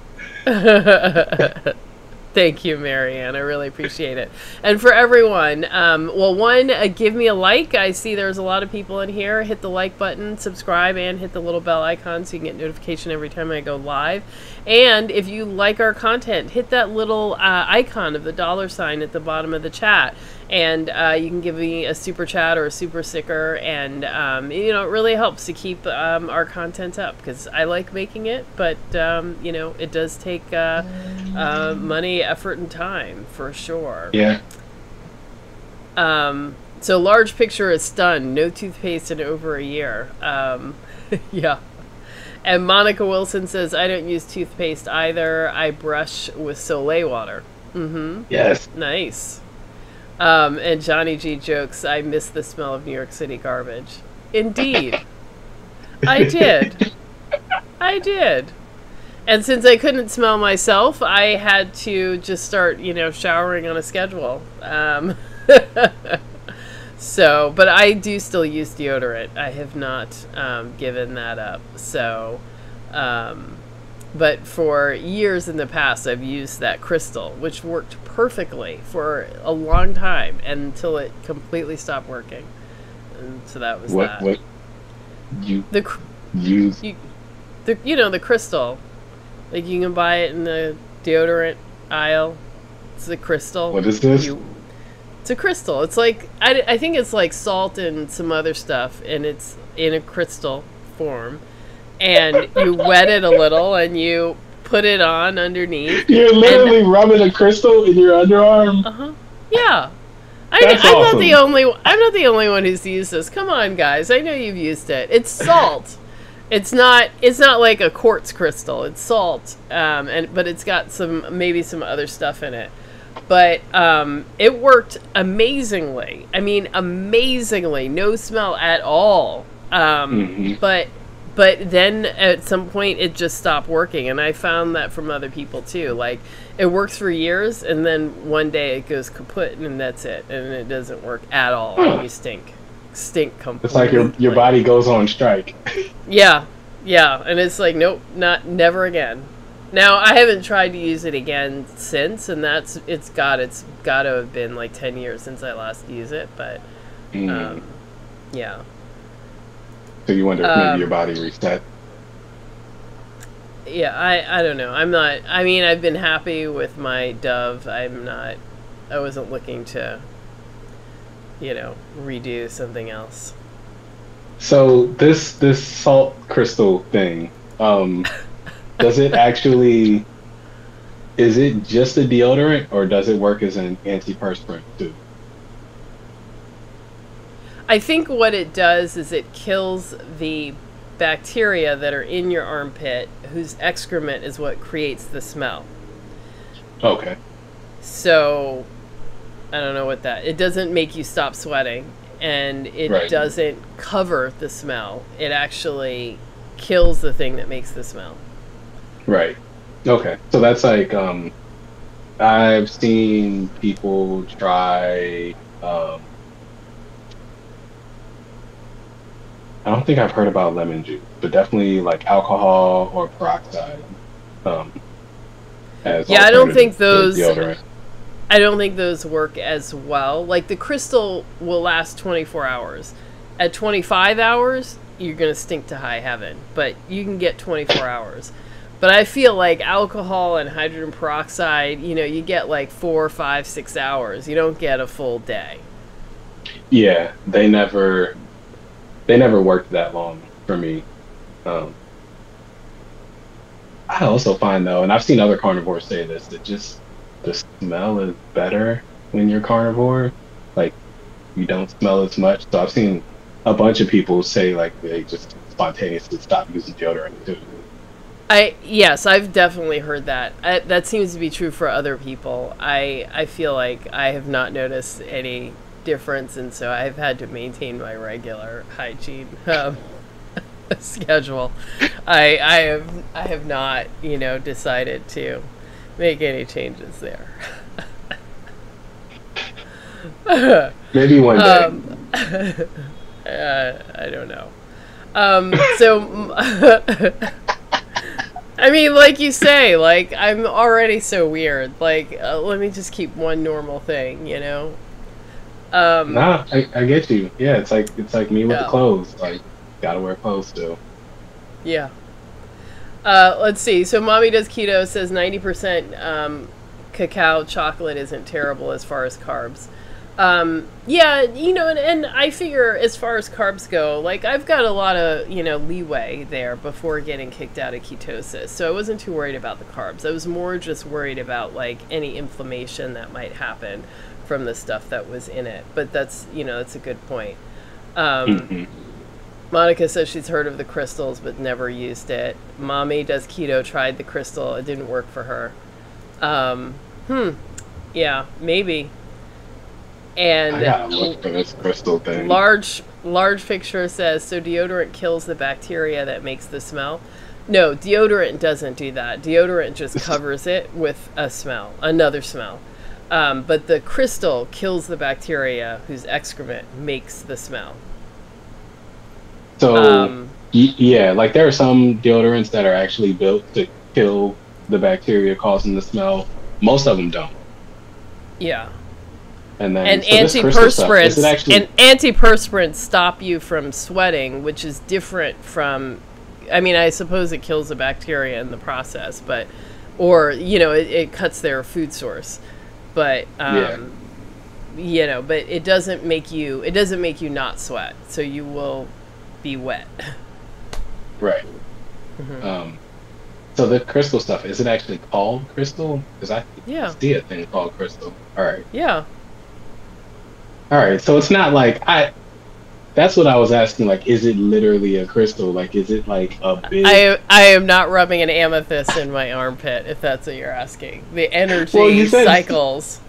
[laughs] Thank you, Marianne. I really appreciate it. And for everyone, um, well, one, uh, give me a like. I see there's a lot of people in here. Hit the like button, subscribe, and hit the little bell icon so you can get notification every time I go live. And if you like our content, hit that little uh, icon of the dollar sign at the bottom of the chat. And uh, you can give me a super chat or a super sticker. And, um, you know, it really helps to keep um, our content up because I like making it, but, um, you know, it does take uh, uh, money, effort, and time for sure. Yeah. Um, so large picture is stunned. No toothpaste in over a year. Um, [laughs] yeah. And Monica Wilson says, I don't use toothpaste either. I brush with sole water. Mm-hmm. Yes. Nice. Um, and Johnny G jokes, I miss the smell of New York City garbage. Indeed. [laughs] I did. I did. And since I couldn't smell myself, I had to just start, you know, showering on a schedule. Um, [laughs] so, but I do still use deodorant. I have not um, given that up. So, um, but for years in the past, I've used that crystal, which worked perfectly for a long time until it completely stopped working. And so that was What? that. What? You The cr- use? you, the you know the crystal, like you can buy it in the deodorant aisle. It's the crystal. What is this? You, it's a crystal. It's like I, I think it's like salt and some other stuff, and it's in a crystal form. And you [laughs] wet it a little, and you put it on underneath. You're literally rubbing a crystal in your underarm. Uh huh. Yeah. I, That's I'm not awesome. the only. I'm not the only one who's used this. Come on, guys. I know you've used it. It's salt. it's not. It's not like a quartz crystal. It's salt. Um, and but it's got some maybe some other stuff in it. But um, it worked amazingly. I mean, amazingly. No smell at all. Um, Mhm. But but then at some point it just stopped working and i found that from other people too like it works for years and then one day it goes kaput and that's it and it doesn't work at all and you stink stink completely It's like your your body goes on strike. [laughs] yeah yeah and it's like nope not never again now i haven't tried to use it again since and that's it's got it's got to have been like 10 years since i last used it but Mm. um, yeah So you wonder if Um, maybe your body reset. Yeah, I I don't know. I'm not. I mean, I've been happy with my Dove. I'm not. I wasn't looking to, you know, redo something else. So this this salt crystal thing, um, [laughs] does it actually? Is it just a deodorant, or does it work as an antiperspirant too? I think what it does is it kills the bacteria that are in your armpit, whose excrement is what creates the smell. Okay. So, I don't know what that. It doesn't make you stop sweating, and it Right. doesn't cover the smell. It actually kills the thing that makes the smell. Right. Okay. So that's like um I've seen people try um I don't think I've heard about lemon juice, but definitely like alcohol or peroxide. Um as Yeah, I don't think those- deodorant. I don't think those work as well. Like the crystal will last 24 hours. At 25 hours, you're going to stink to high heaven, but you can get 24 hours. But I feel like alcohol and hydrogen peroxide, you know, you get like four, five, six hours. You don't get a full day. Yeah, they never they never worked that long for me. Um I also find though, and I've seen other carnivores say this, that just the smell is better when you're carnivore. Like you don't smell as much. So I've seen a bunch of people say like they just spontaneously stop using deodorant too. I yes, I've definitely heard that. I, that seems to be true for other people. I I feel like I have not noticed any difference, and so I've had to maintain my regular hygiene [laughs] um, schedule. I I have I have not you know decided to make any changes there. [laughs] Maybe one day. Um, [laughs] uh, I don't know. Um, so, I mean, like you say, like I'm already so weird. Like, uh, let me just keep one normal thing, you know. Um, nah, I, I get you. Yeah, it's like it's like me with Yeah. the clothes. Like gotta wear clothes still. Yeah. Uh, let's see. So, mommy does keto. Says ninety percent um, cacao chocolate isn't terrible as far as carbs. Um, yeah, you know, and, and I figure as far as carbs go, like I've got a lot of you know leeway there before getting kicked out of ketosis, so I wasn't too worried about the carbs. I was more just worried about like any inflammation that might happen from the stuff that was in it. But that's you know that's a good point. Um, Mhm. Monica says she's heard of the crystals but never used it. Mommy does keto, tried the crystal, it didn't work for her. Um, hmm. Yeah, maybe. And gotta look for this crystal thing. large large picture says so deodorant kills the bacteria that makes the smell. No, deodorant doesn't do that. Deodorant just [laughs] covers it with a smell, another smell. Um, but the crystal kills the bacteria whose excrement makes the smell. So Um, Y- yeah, like there are some deodorants that are actually built to kill the bacteria causing the smell. Most of them don't. yeah. And then and so this stuff, antiperspirants actually and antiperspirants stop you from sweating, which is different from. I mean, I suppose it kills the bacteria in the process, but or you know, it, it cuts their food source, but um, you know, but it doesn't make you. It doesn't make you not sweat, so you will be wet. [laughs] right? Mhm. Um, so the crystal stuff is it actually called crystal? Because I Yeah, see a thing called crystal. All right, yeah. All right. So it's not like I. That's what I was asking. Like, is it literally a crystal? Like, is it like a big? I I am not rubbing an amethyst in my armpit. If that's what you're asking, the energy Well, said- cycles.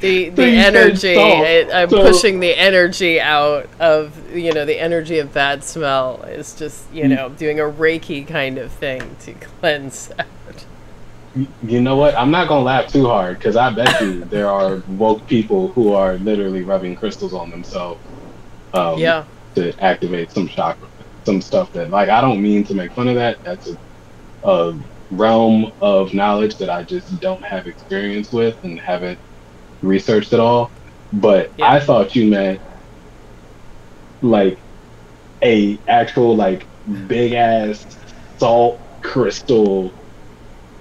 the [laughs] the So energy it, i'm So- pushing the energy out of you know the energy of bad smell is just you Mm. know doing a reiki kind of thing to [laughs] cleanse out You know what? I'm not gonna laugh too hard because I bet you [laughs] there are woke people who are literally rubbing crystals on themselves. Um, yeah To activate some chakra, some stuff that like I don't mean to make fun of that. That's a, a realm of knowledge that I just don't have experience with and haven't researched at all. But Yeah. I thought you meant like a actual like big ass salt crystal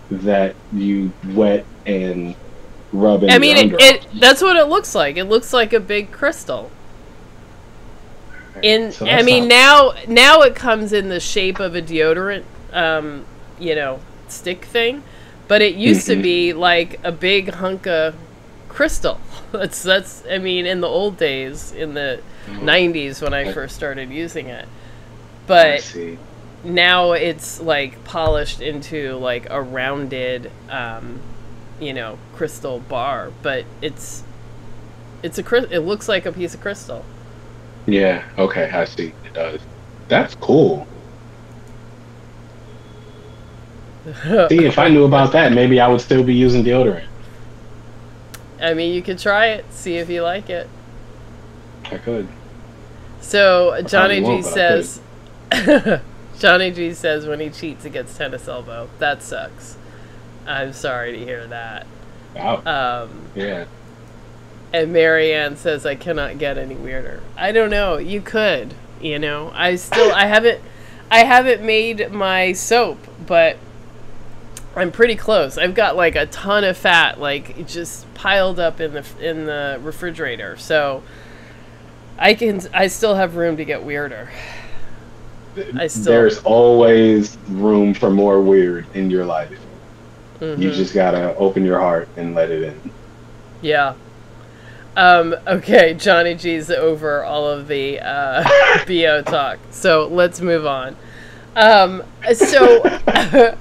that you wet and rub in I mean, it, it that's what it looks like. It looks like a big crystal. In So I mean now now it comes in the shape of a deodorant, um, you know, stick thing, but it used to be like a big hunk of crystal. [laughs] That's that's I mean in the old days in the Mm-hmm. 90s when I first started using it. I But see. Now it's like polished into like a rounded um you know crystal bar but it's it's a it looks like a piece of crystal Yeah. Okay. I see. It does. That's cool. [laughs] See, if I knew about that, maybe I would still be using deodorant. i mean you could try it see if you like it I could. so johnny g says [laughs] johnny g says when he cheats he gets tennis elbow that sucks i'm sorry to hear that Wow. um yeah. And Marianne says I cannot get any weirder. I don't know. You could, you know. I still I haven't I haven't made my soap, but I'm pretty close. I've got like a ton of fat like just piled up in the in the refrigerator. So I can I still have room to get weirder. Still- There's always room for more weird in your life. You Mhm. just gotta open your heart and let it in. Yeah. Um, okay, Johnny G's over all of the uh, [laughs] BO talk. So let's move on. Um, so [laughs]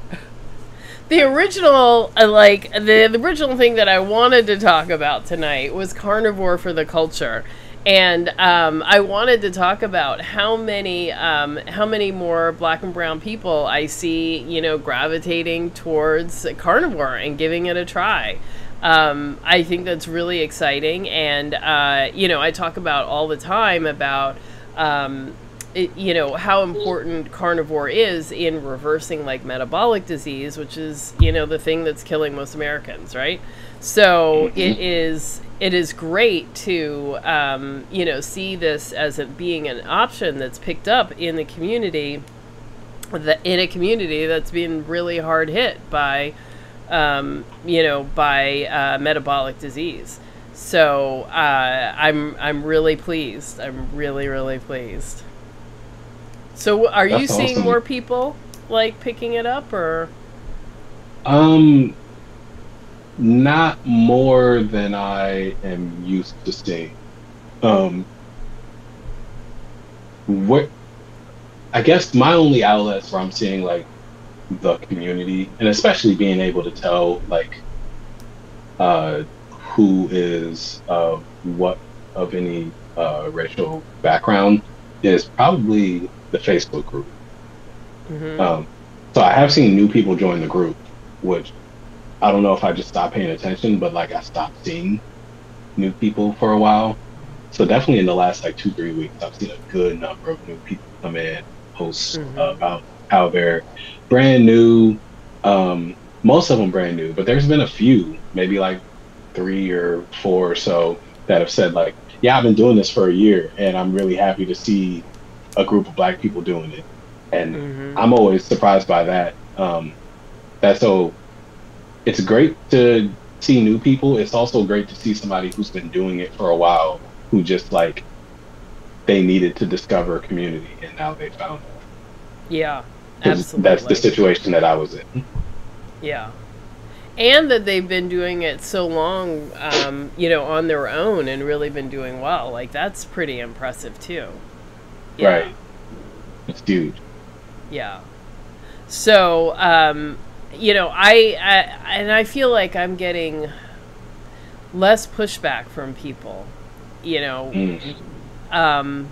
the original, uh, like the, the original thing that I wanted to talk about tonight was carnivore for the culture. And um, I wanted to talk about how many, um, how many more black and brown people I see, you know, gravitating towards carnivore and giving it a try. Um, I think that's really exciting, and uh, you know, I talk about all the time about um, it, you know how important carnivore is in reversing like metabolic disease, which is you know the thing that's killing most Americans, right? So it is it is great to um, you know see this as a, being an option that's picked up in the community, that in a community that's been really hard hit by um, you know, by uh, metabolic disease. So uh, I'm I'm really pleased. I'm really really pleased. So are you That's seeing more people like picking it up, or Um, not more than I am used to seeing. Um, what I guess my only outlets where I'm seeing like the community, and especially being able to tell like uh, who is uh, what of any uh, racial background, is probably the Facebook group. Mhm. Um, so I have seen new people join the group, which I don't know if I just stopped paying attention, but like I stopped seeing new people for a while. So definitely in the last like two three weeks, I've seen a good number of new people come in, post Mhm. about how they're brand new. Um, most of them brand new, but there's been a few, maybe like three or four or so, that have said like, "Yeah, I've been doing this for a year, and I'm really happy to see a group of Black people doing it." And Mhm. I'm always surprised by that. Um, that's so. It's great to see new people. It's also great to see somebody who's been doing it for a while, who just like they needed to discover a community, and now they found it. Yeah, absolutely. That's the situation that I was in. Yeah. And that they've been doing it so long, um, you know, on their own and really been doing well. Like, that's pretty impressive, too. Yeah. Right. It's huge. Yeah. So, um, you know, I, I, and I feel like I'm getting less pushback from people, you know, Mm. um,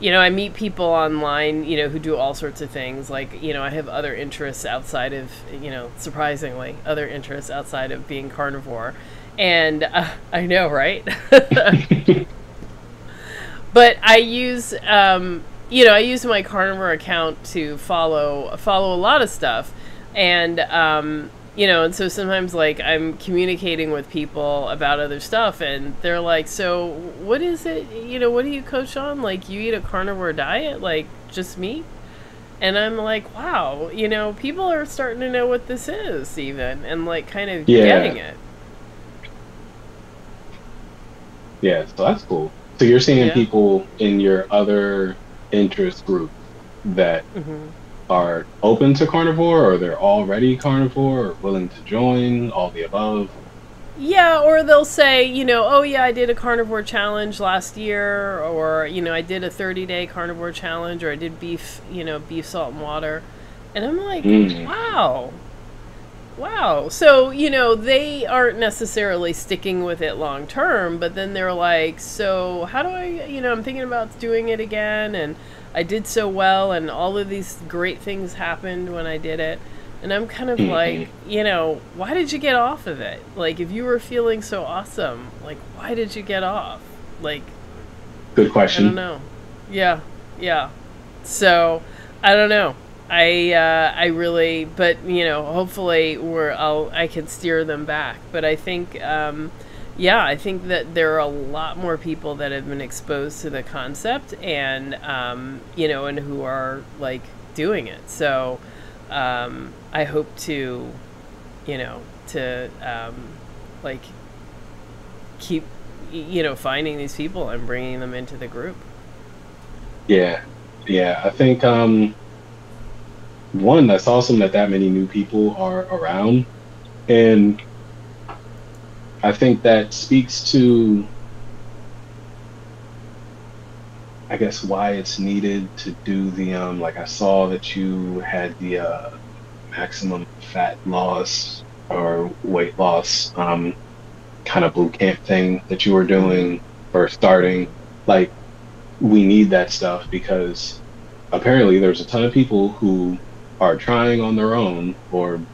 you know, I meet people online, you know, who do all sorts of things. Like, you know, I have other interests outside of, you know, surprisingly, other interests outside of being carnivore. And uh, [laughs] I know, right? [laughs] but I use, um, you know, I use my carnivore account to follow follow a lot of stuff, and um, you know, and so sometimes like I'm communicating with people about other stuff and they're like, "So, what is it? You know, what do you coach on? Like you eat a carnivore diet, like just meat?" And I'm like, "Wow, you know, people are starting to know what this is even and like kind of Yeah. getting it." Yeah, so that's cool. So you're seeing Yeah. people in your other interest group that hmm are open to carnivore or they're already carnivore or willing to join, all the above. Yeah, or they'll say, you know, oh yeah, I did a carnivore challenge last year, or you know, I did a 30 day carnivore challenge, or I did beef, you know, beef, salt, and water. And I'm like, Mm. wow. Wow. So, you know, they aren't necessarily sticking with it long term, but then they're like, so how do I, you know, I'm thinking about doing it again, and I did so well, and all of these great things happened when I did it. And I'm kind of Mhm. like, you know, why did you get off of it? Like, if you were feeling so awesome, like, why did you get off? Like, Good question. I don't know. Yeah, yeah. So, I don't know. I uh, I really, but you know, hopefully we're I'll I can steer them back. But I think, um, yeah, I think that there are a lot more people that have been exposed to the concept, and um, you know, and who are like doing it. So, um, I hope to, you know, to um, like keep you know finding these people and bringing them into the group. Yeah, yeah. I think um, one that's awesome that that many new people are around, and I think that speaks to, I guess, why it's needed to do the um. Like I saw that you had the uh, maximum fat loss or weight loss um kind of boot camp thing that you were doing or starting. Like we need that stuff because apparently there's a ton of people who are trying on their own or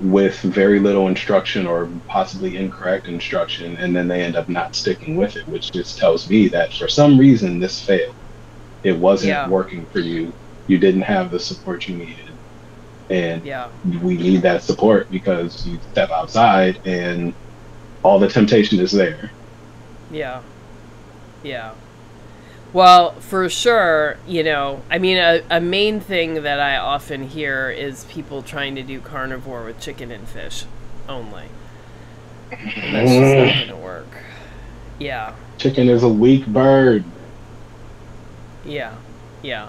with very little instruction or possibly incorrect instruction and then they end up not sticking with it which just tells me that for some reason this failed it wasn't Yeah. working for you you didn't have the support you needed and Yeah. we need that support because you step outside and all the temptation is there Yeah. Yeah. Well, for sure, you know, I mean, a, a main thing that I often hear is people trying to do carnivore with chicken and fish only. And that's just not going to work. Yeah. chicken is a weak bird Yeah. Yeah.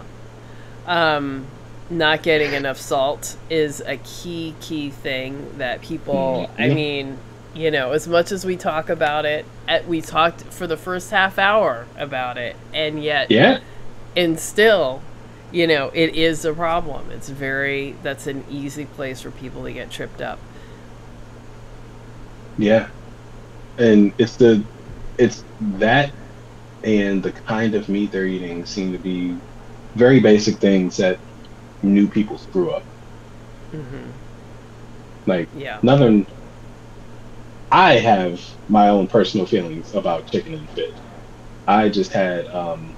Um, not getting enough salt is a key, key thing that people, I Mhm. mean, you know, as much as we talk about it, at, we talked for the first half hour about it, and yet, yeah and still, you know, it is a problem. It's very, that's an easy place for people to get tripped up. Yeah. And it's the it's that and the kind of meat they're eating seem to be very basic things that new people screw up. hmm Like Yeah. nothing I have my own personal feelings about chicken and fish. I just had um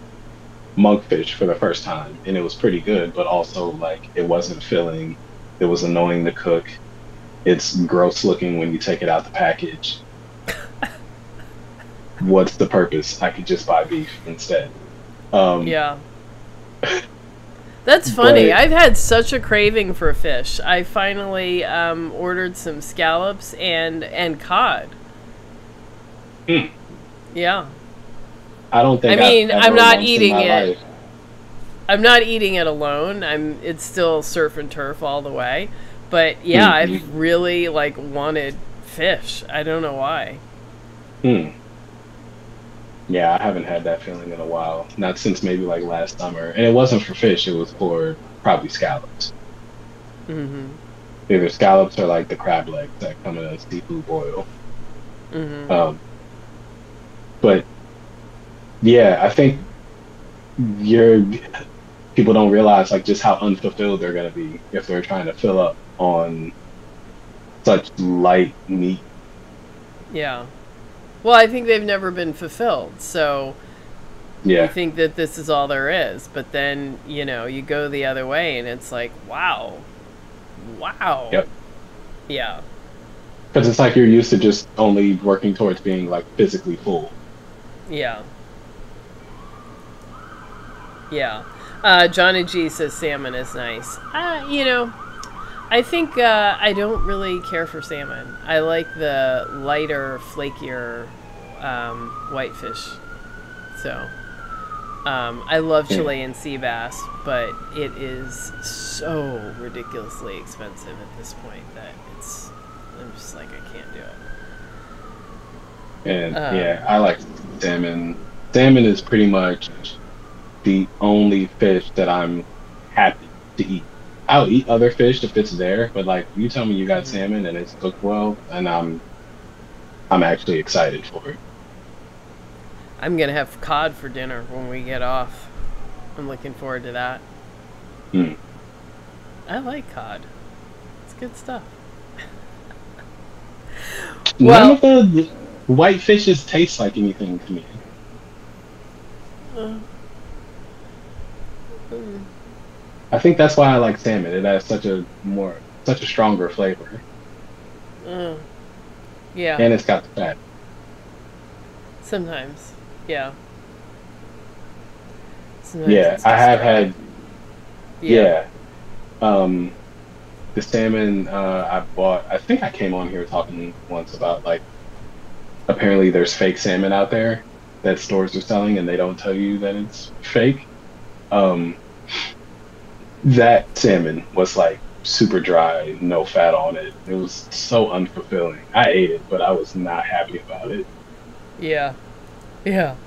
monkfish for the first time and it was pretty good, but also like it wasn't filling. It was annoying to cook. It's gross looking when you take it out the package. [laughs] What's the purpose? I could just buy beef instead. Um, Yeah. [laughs] That's funny. But- I've had such a craving for fish. I finally um, ordered some scallops and and cod. Hmm. Yeah. I don't think. I mean, I've I'm not eating it. life- I'm not eating it alone. I'm it's still surf and turf all the way. But yeah, Mhm. I've really like wanted fish. I don't know why. Hmm. Yeah, I haven't had that feeling in a while. Not since maybe like last summer. And it wasn't for fish, it was for probably scallops. Mm-hmm. Either scallops or like the crab legs that come in a seafood boil. Mhm. Um, but yeah, I think you're people don't realize like just how unfulfilled they're gonna be if they're trying to fill up on such light meat. Yeah. Well, I think they've never been fulfilled. So Yeah. you think that this is all there is but then you know you go the other way and it's like wow Wow. Yep. Yeah. Because it's like you're used to just only working towards being like physically full. Yeah. Yeah. Uh, Johnny G says salmon is nice. Uh, you know, I think uh, I don't really care for salmon. I like the lighter, flakier um, whitefish. So, um, I love Chilean sea bass, but it is so ridiculously expensive at this point that it's. I'm just like, I can't do it. And Um, yeah, I like salmon. Salmon is pretty much the only fish that I'm happy to eat. I'll eat other fish if it's there, but like you tell me you got Mhm. salmon and it's cooked well, and I'm I'm actually excited for it. I'm gonna have cod for dinner when we get off. I'm looking forward to that. Hmm. I like cod. It's good stuff. None Well- of the white fishes taste like anything to me. Uh, mm, I think that's why I like salmon. It has such a more such a stronger flavor, uh, yeah, and it's got the fat. sometimes. Yeah. Sometimes Yeah, I have had Yeah. Um, the salmon uh, I bought, I think I came on here talking once about like apparently there's fake salmon out there that stores are selling and they don't tell you that it's fake. Um, that salmon was like super dry, no fat on it. It was so unfulfilling. I ate it, but I was not happy about it. Yeah. Yeah.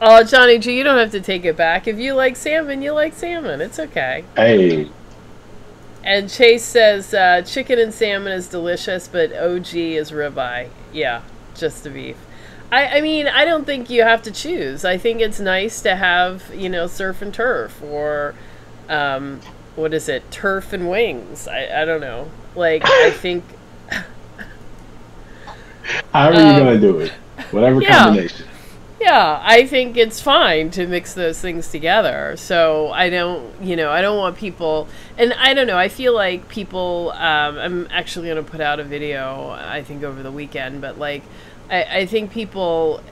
Oh, Johnny G, you don't have to take it back. If you like salmon, you like salmon. It's okay. Hey, And Chase says uh, chicken and salmon is delicious, but OG is ribeye. Yeah, just the beef. I, I mean, I don't think you have to choose. I think it's nice to have, you know, surf and turf or, um, what is it, turf and wings. I, I don't know. Like, I [coughs] think, how are Um, you gonna do it? Whatever yeah. combination. yeah, I think it's fine to mix those things together. So I don't, you know, I don't want people, and I don't know, I feel like people, um, I'm actually going to put out a video, I think, over the weekend, but like, I, I think people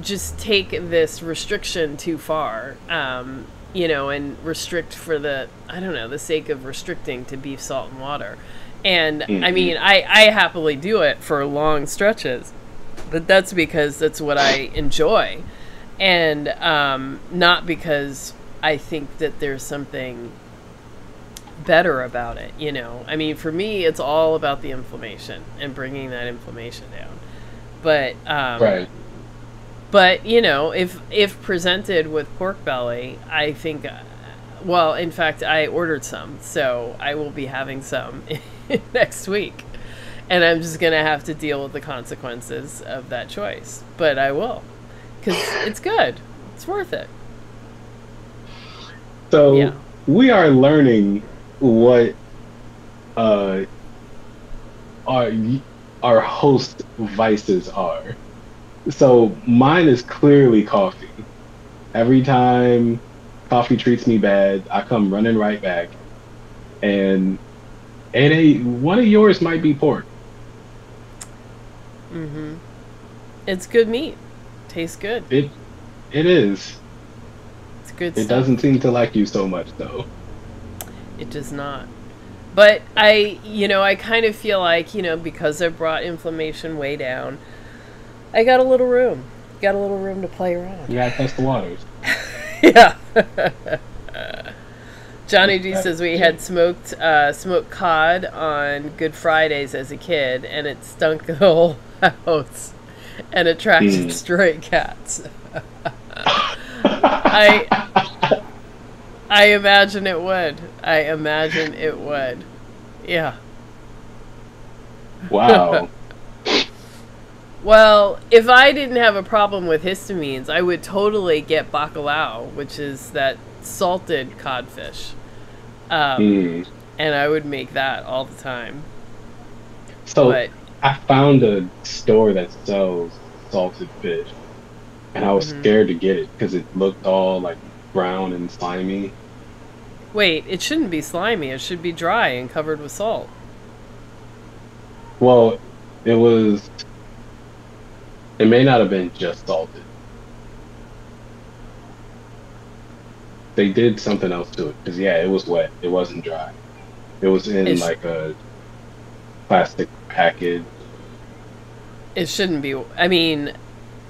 just take this restriction too far, um, you know, and restrict for the, I don't know, the sake of restricting to beef, salt, and water. And I Mhm. mean, I, I happily do it for long stretches, but that's because that's what I enjoy. And um, not because I think that there's something better about it, you know. I mean, for me, it's all about the inflammation and bringing that inflammation down. But um, Right. But you know, if if presented with pork belly, I think. uh, Well, in fact, I ordered some, so I will be having some [laughs] next week, and I'm just gonna have to deal with the consequences of that choice. But I will, because it's good. It's worth it. So Yeah. we are learning what uh, our our host vices are. So mine is clearly coffee. Every time coffee treats me bad, I come running right back. And it ain't one of yours might be pork. Mm-hmm. It's good meat. Tastes good. It it is. It's good It stuff. doesn't seem to like you so much though. It does not. But I, you know, I kind of feel like, you know, because I brought inflammation way down, I got a little room. Got a little room to play around. You gotta test the waters. [laughs] Yeah. Johnny G says we had smoked uh, smoked cod on Good Fridays as a kid, and it stunk the whole house and attracted Mm. stray cats. I I imagine it would. I imagine it would. Yeah. Wow. [laughs] Well, if I didn't have a problem with histamines, I would totally get bacalao, which is that salted codfish. Um, Hmm. And I would make that all the time. So But I found a store that sells salted fish, and I was Mhm. scared to get it because it looked all like brown and slimy. Wait, it shouldn't be slimy. It should be dry and covered with salt. Well, it was. It may not have been just salted. They did something else to it because yeah, it was wet. It wasn't dry. It was in It's- like a plastic package. It shouldn't be. I mean,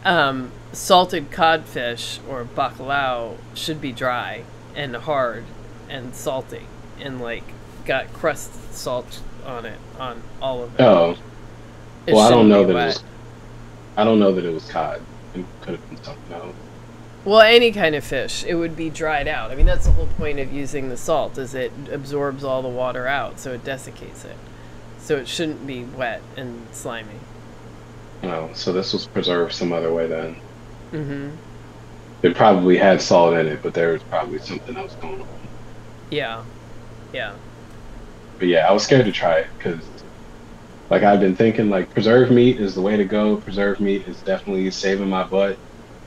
um, salted codfish or bacalao should be dry and hard and salty and like got crust salt on it on all of it. Oh, It well, I don't know that wet. it was. I don't know that it was cod. It could have been something else. Well, any kind of fish, it would be dried out. I mean, that's the whole point of using the salt, is it absorbs all the water out, so it desiccates it. So it shouldn't be wet and slimy. Oh, so this was preserved some other way then. Mm-hmm. It probably had salt in it, but there was probably something else going on. Yeah. Yeah. But yeah, I was scared to try it because, like, I've been thinking like preserved meat is the way to go. Preserved meat is definitely saving my butt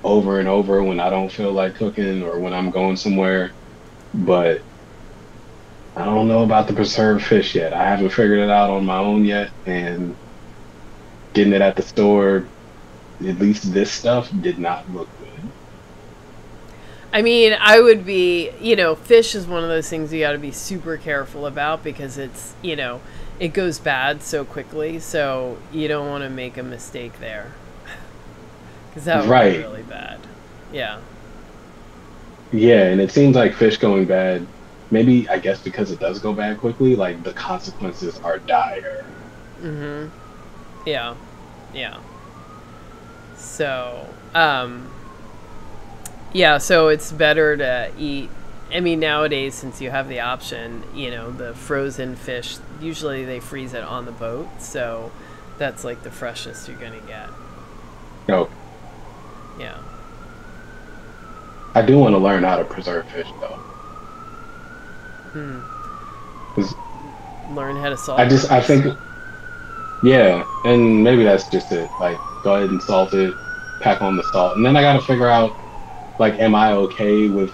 over and over when I don't feel like cooking or when I'm going somewhere. But I don't know about the preserved fish yet. I haven't figured it out on my own yet, and getting it at the store, at least this stuff did not look good. I mean, I would be, you know, fish is one of those things you got to be super careful about because it's, you know, it goes bad so quickly. So you don't want to make a mistake there. Because that would Right. be really bad. Yeah. Yeah, and it seems like fish going bad. Maybe I guess because it does go bad quickly, like the consequences are dire. Mm-hmm. Yeah. Yeah. So, um, yeah, so it's better to eat. I mean, nowadays, since you have the option, you know, the frozen fish, usually they freeze it on the boat. So that's like the freshest you're going to get. No, Yeah. I do want to learn how to preserve fish though. Hmm. Learn how to salt. I just I think yeah, and maybe that's just it. Like go ahead and salt it, pack on the salt, and then I got to figure out like am I okay with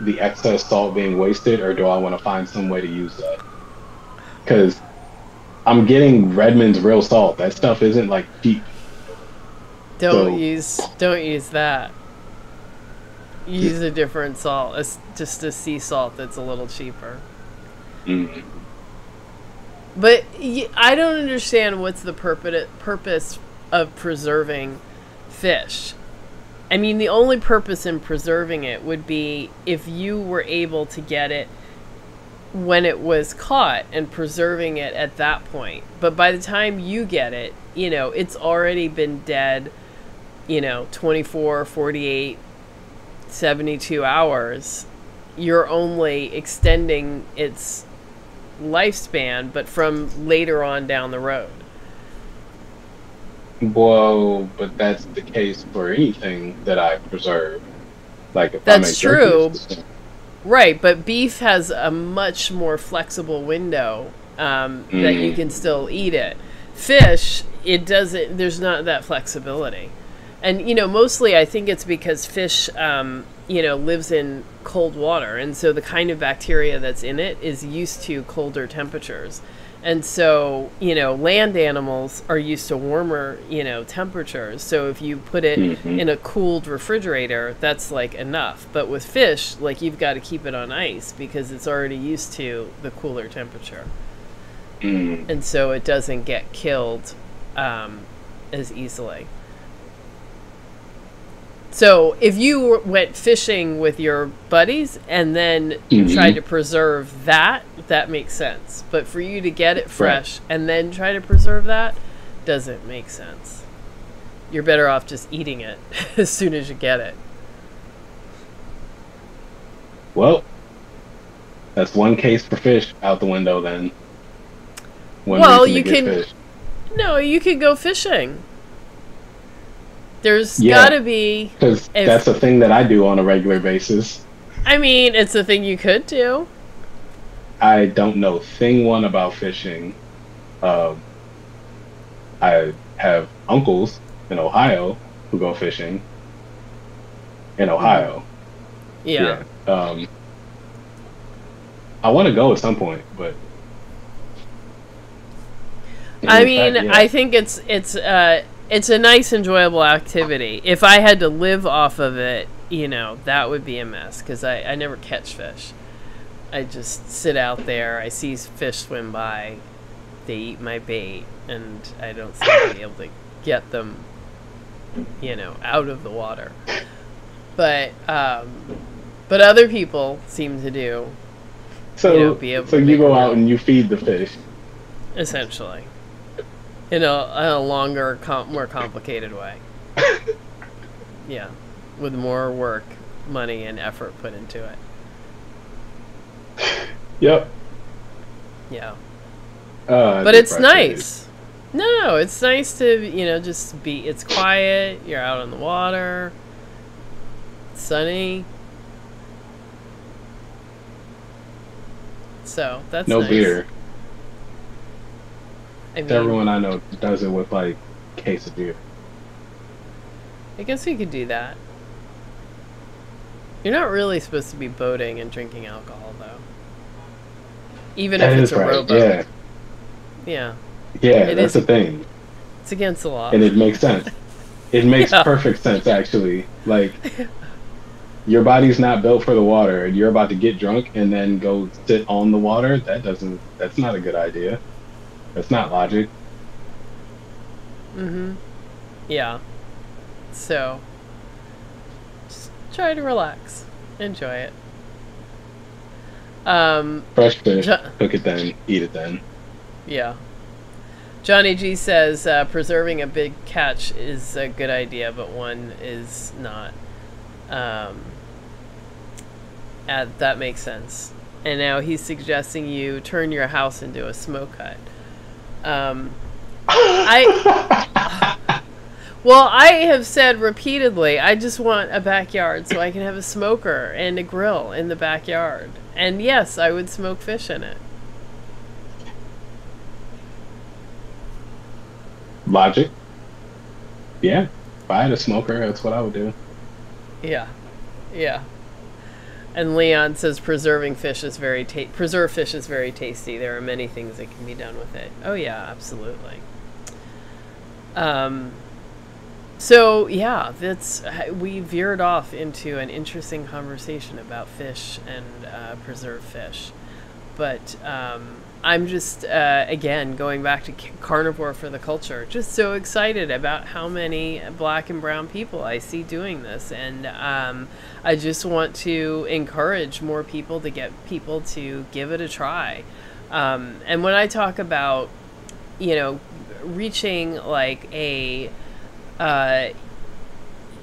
the excess salt being wasted, or do I want to find some way to use that? Because I'm getting Redmond's real salt. That stuff isn't like cheap. Don't so- use don't use that. Use a different salt. It's just a sea salt that's a little cheaper. Mm. But I don't understand what's the purpose purpose of preserving fish. I mean, the only purpose in preserving it would be if you were able to get it when it was caught and preserving it at that point. But by the time you get it, you know, it's already been dead, you know, 24, 48, 72 hours. You're only extending its lifespan, but from later on down the road. Whoa, but that's the case for anything that I preserve. Like if That's I make jerky, true. it's the same. Right, but beef has a much more flexible window um, that you Mm. can still eat it. Fish, it doesn't. There's not that flexibility, and you know, mostly I think it's because fish, um, you know, lives in cold water, and so the kind of bacteria that's in it is used to colder temperatures. And so, you know, land animals are used to warmer, you know, temperatures. So if you put it Mhm. in a cooled refrigerator, that's like enough. But with fish, like you've got to keep it on ice because it's already used to the cooler temperature. Mm. And so it doesn't get killed um, as easily. So if you went fishing with your buddies and then Mhm. tried to preserve that, that makes sense. But for you to get it fresh and then try to preserve that doesn't make sense. You're better off just eating it [laughs] as soon as you get it. Well, that's one case for fish out the window then. One Well, you can- fish. No, you can go fishing. There's Yeah. got to be. Because that's a thing that I do on a regular basis. I mean, it's a thing you could do. I don't know thing one about fishing. Um, I have uncles in Ohio who go fishing. In Ohio, Yeah. Um, I want to go at some point, but I mean, fact, yeah. I think it's it's uh it's a nice, enjoyable activity. If I had to live off of it, you know, that would be a mess because I, I never catch fish. I just sit out there. I see fish swim by. They eat my bait, and I don't seem to be able to get them, you know, out of the water. But um, but other people seem to do. So you know, be able so you go out and you feed the fish. Essentially, in a, in a longer, com- more complicated way. [laughs] yeah, with more work, money, and effort put into it. Yep. Yeah. Uh, but it's nice. No, it's nice to you know just be. It's quiet. You're out on the water. Sunny. So that's no nice. beer. I mean, everyone I know does it with like case of beer. I guess we could do that. You're not really supposed to be boating and drinking alcohol, though. Even that if it's a right. rowboat. Yeah. Yeah. Yeah, it that's is, the thing. It's against the law. And it makes sense. It [laughs] makes yeah. perfect sense, actually. Like, your body's not built for the water, and you're about to get drunk and then go sit on the water. That doesn't. That's not a good idea. That's not logic. Mm-hmm. Yeah. So, just try to relax. Enjoy it. Um, Fresh fish. Jo- cook it then. Eat it then. Yeah. Johnny G says uh, preserving a big catch is a good idea, but one is not. Um, that makes sense. And now he's suggesting you turn your house into a smoke hut. Um, [laughs] I. Well, I have said repeatedly, I just want a backyard so I can have a smoker and a grill in the backyard. And yes, I would smoke fish in it. Logic. Yeah. If I had a smoker, that's what I would do. Yeah. Yeah. And Leon says preserving fish is very ta- fish is very tasty. There are many things that can be done with it. Oh yeah, absolutely. Um so yeah, that's we veered off into an interesting conversation about fish and uh, preserved fish, but um, I'm just uh, again going back to carnivore for the culture. Just so excited about how many black and brown people I see doing this, and um, I just want to encourage more people to get people to give it a try. Um, and when I talk about, you know, reaching like a uh,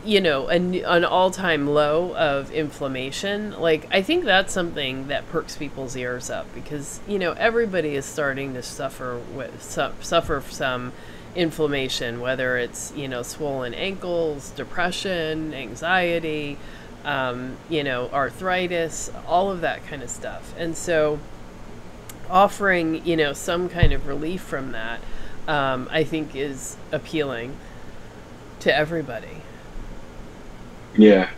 you know, an, an all time low of inflammation, like, I think that's something that perks people's ears up because, you know, everybody is starting to suffer with, su- suffer some inflammation, whether it's, you know, swollen ankles, depression, anxiety, um, you know, arthritis, all of that kind of stuff. And so, offering, you know, some kind of relief from that, um, I think is appealing to everybody. Yeah.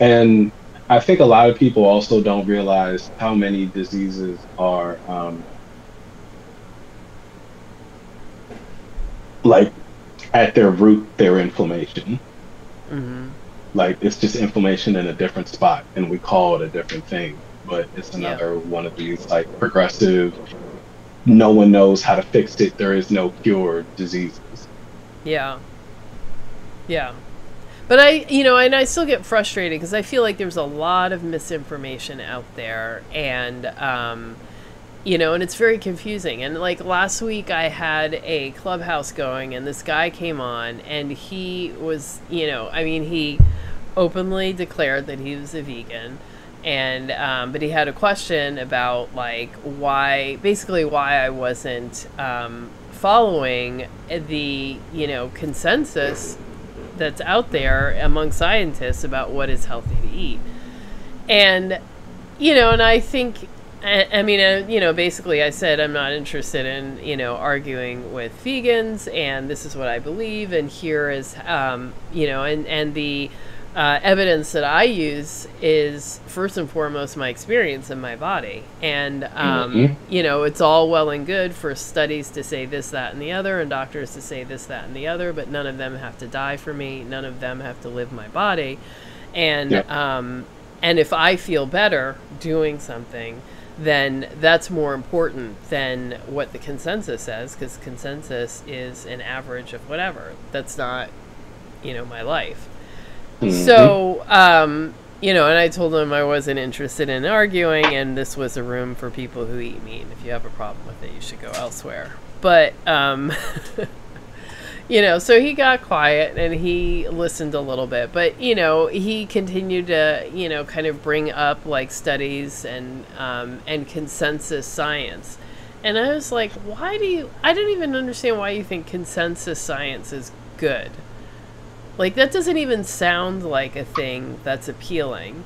And I think a lot of people also don't realize how many diseases are um, like at their root, their inflammation. Mm-hmm. Like it's just inflammation in a different spot, and we call it a different thing. But it's another yeah. one of these like progressive. No one knows how to fix it. There is no cure diseases. Yeah. Yeah. But I, you know, and I still get frustrated because I feel like there's a lot of misinformation out there, and um, you know, and it's very confusing. And like last week, I had a clubhouse going, and this guy came on, and he was, you know, I mean, he openly declared that he was a vegan, and um, but he had a question about like why, basically, why I wasn't um, following the, you know, consensus that's out there among scientists about what is healthy to eat. And, you know, and I think, I, mean, uh, you know, basically I said I'm not interested in, you know, arguing with vegans and this is what I believe and here is, um, you know, and, and the, uh, evidence that I use is first and foremost my experience in my body. And, um, Mm-hmm. you know, it's all well and good for studies to say this, that, and the other, and doctors to say this, that, and the other, but none of them have to die for me. None of them have to live my body. And, Yep. um, and if I feel better doing something, then that's more important than what the consensus says, because consensus is an average of whatever. That's not, you know, my life. Mhm. So, um, you know, and I told him I wasn't interested in arguing, and this was a room for people who eat meat. And if you have a problem with it, you should go elsewhere. But, um, [laughs] you know, so he got quiet and he listened a little bit. But, you know, he continued to, you know, kind of bring up like studies and, um, and consensus science. And I was like, why do you, I don't even understand why you think consensus science is good. Like that doesn't even sound like a thing that's appealing.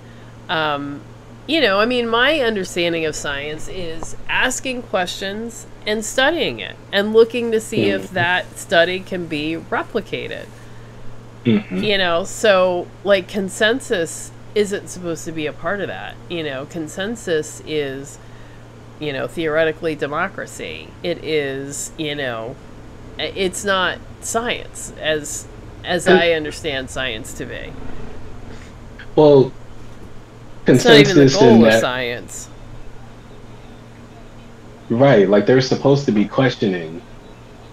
Um, you know, I mean, my understanding of science is asking questions and studying it and looking to see if that study can be replicated. Mhm. You know, so like consensus isn't supposed to be a part of that. You know, consensus is, you know, theoretically democracy. It is, you know, it's not science as as And- I understand science to be. Well, It's not even the consensus in goal of that science. Right, like there's supposed to be questioning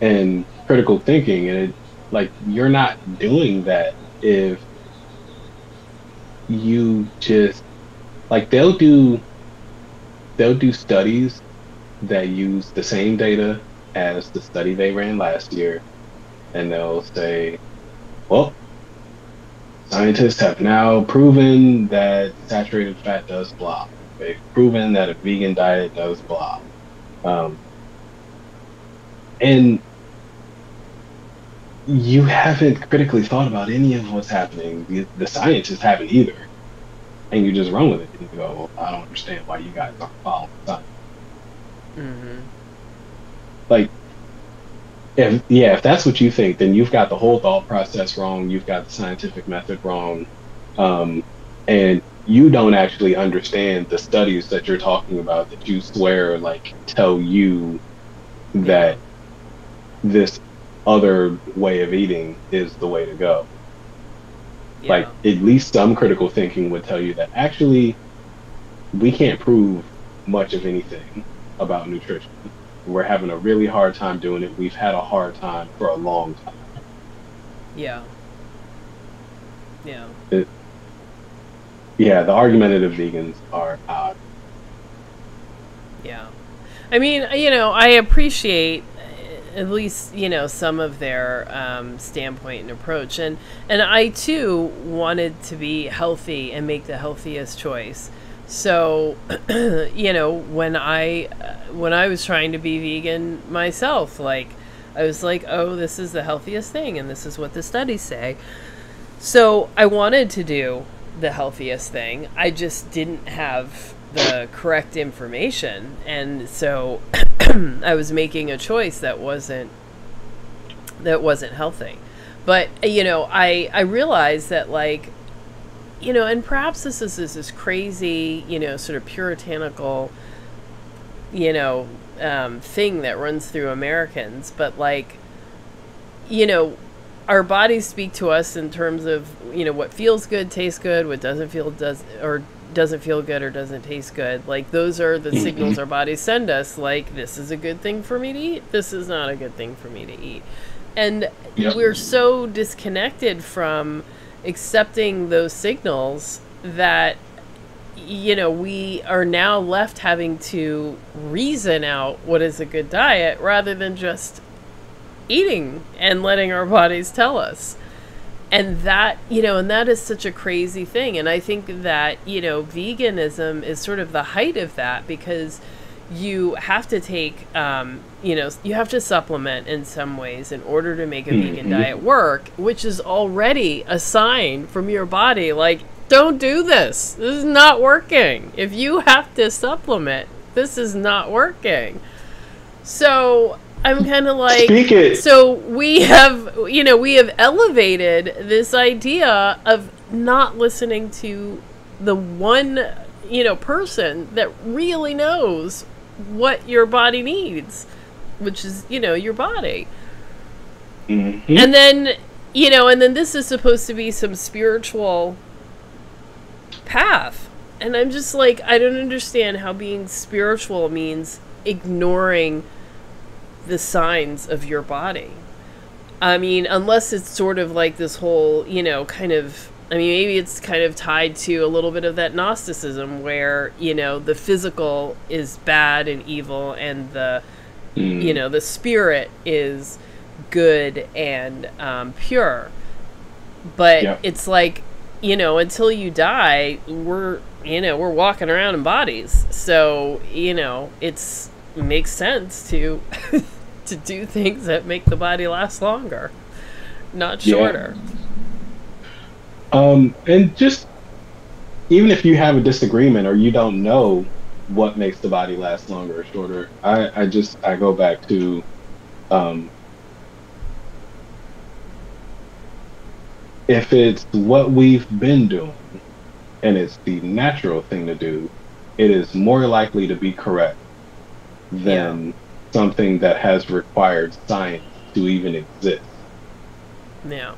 and critical thinking, and it, like you're not doing that if you just like they'll do they'll do studies that use the same data as the study they ran last year, and they'll say, well, scientists have now proven that saturated fat does blah. They've proven that a vegan diet does blah. Um, and you haven't critically thought about any of what's happening. The, the scientists haven't either. And you just run with it. And you go, well, I don't understand why you guys aren't following science. hmm Like, if, yeah, if that's what you think, then you've got the whole thought process wrong. You've got the scientific method wrong. Um, and you don't actually understand the studies that you're talking about that you swear like tell you that this other way of eating is the way to go. Yeah. Like at least some critical thinking would tell you that actually we can't prove much of anything about nutrition. We're having a really hard time doing it. We've had a hard time for a long time. yeah. Yeah. Yeah, the argumentative vegans are odd. Yeah. I mean, you know, I appreciate uh, at least, you know, some of their um, standpoint and approach. And, and I, too, wanted to be healthy and make the healthiest choice. So, [clears throat] you know, when I uh, when I was trying to be vegan myself, like I was like, "Oh, this is the healthiest thing and this is what the studies say." So, I wanted to do the healthiest thing. I just didn't have the correct information. And so [clears throat] I was making a choice that wasn't that wasn't healthy. But you know, I I realized that like you know, and perhaps this is, is this crazy, you know, sort of puritanical, you know, um, thing that runs through Americans, but like, you know, our bodies speak to us in terms of you know what feels good tastes good what doesn't feel does or doesn't feel good or doesn't taste good. Like those are the signals our bodies send us like this is a good thing for me to eat this is not a good thing for me to eat. And Yep. we're so disconnected from accepting those signals that you know we are now left having to reason out what is a good diet rather than just eating and letting our bodies tell us. And that, you know, and that is such a crazy thing. And I think that, you know, veganism is sort of the height of that because you have to take, um, you know, you have to supplement in some ways in order to make a vegan Mhm. diet work, which is already a sign from your body like, don't do this. This is not working. If you have to supplement, this is not working. So, I'm kind of like, so we have, you know, we have elevated this idea of not listening to the one, you know, person that really knows what your body needs, which is, you know, your body. Mhm. And then, you know, and then this is supposed to be some spiritual path. And I'm just like, I don't understand how being spiritual means ignoring the signs of your body. I mean, unless it's sort of like this whole, you know, kind of. I mean, maybe it's kind of tied to a little bit of that Gnosticism where, you know, the physical is bad and evil and the, Mm. you know, the spirit is good and um, pure. But Yeah. it's like, you know, until you die, we're, you know, we're walking around in bodies. So, you know, it's makes sense to [laughs] to do things that make the body last longer, not Yeah. Um, and just even if you have a disagreement or you don't know what makes the body last longer or shorter, I, I just I go back to um, if it's what we've been doing and it's the natural thing to do, it is more likely to be correct than something that has required science to even exist. Yeah.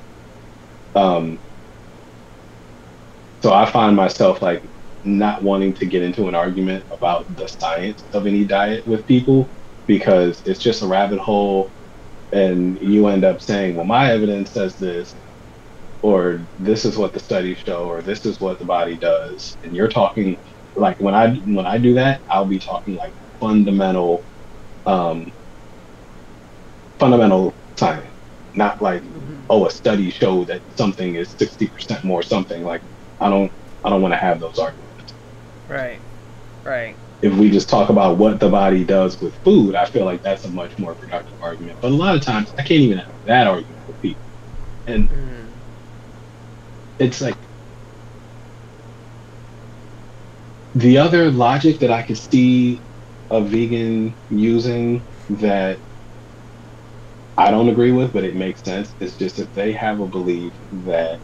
Um, so I find myself like not wanting to get into an argument about the science of any diet with people because it's just a rabbit hole and you end up saying, well, my evidence says this, or this is what the studies show, or this is what the body does. And you're talking like when I when I do that, I'll be talking like fundamental um fundamental science, not like oh, a study showed that something is 60% more something. Like, I don't, I don't want to have those arguments. Right. Right. If we just talk about what the body does with food, I feel like that's a much more productive argument. But a lot of times, I can't even have that argument with people. And Mm. it's like the other logic that I could see a vegan using that I don't agree with, but it makes sense. Is just if they have a belief that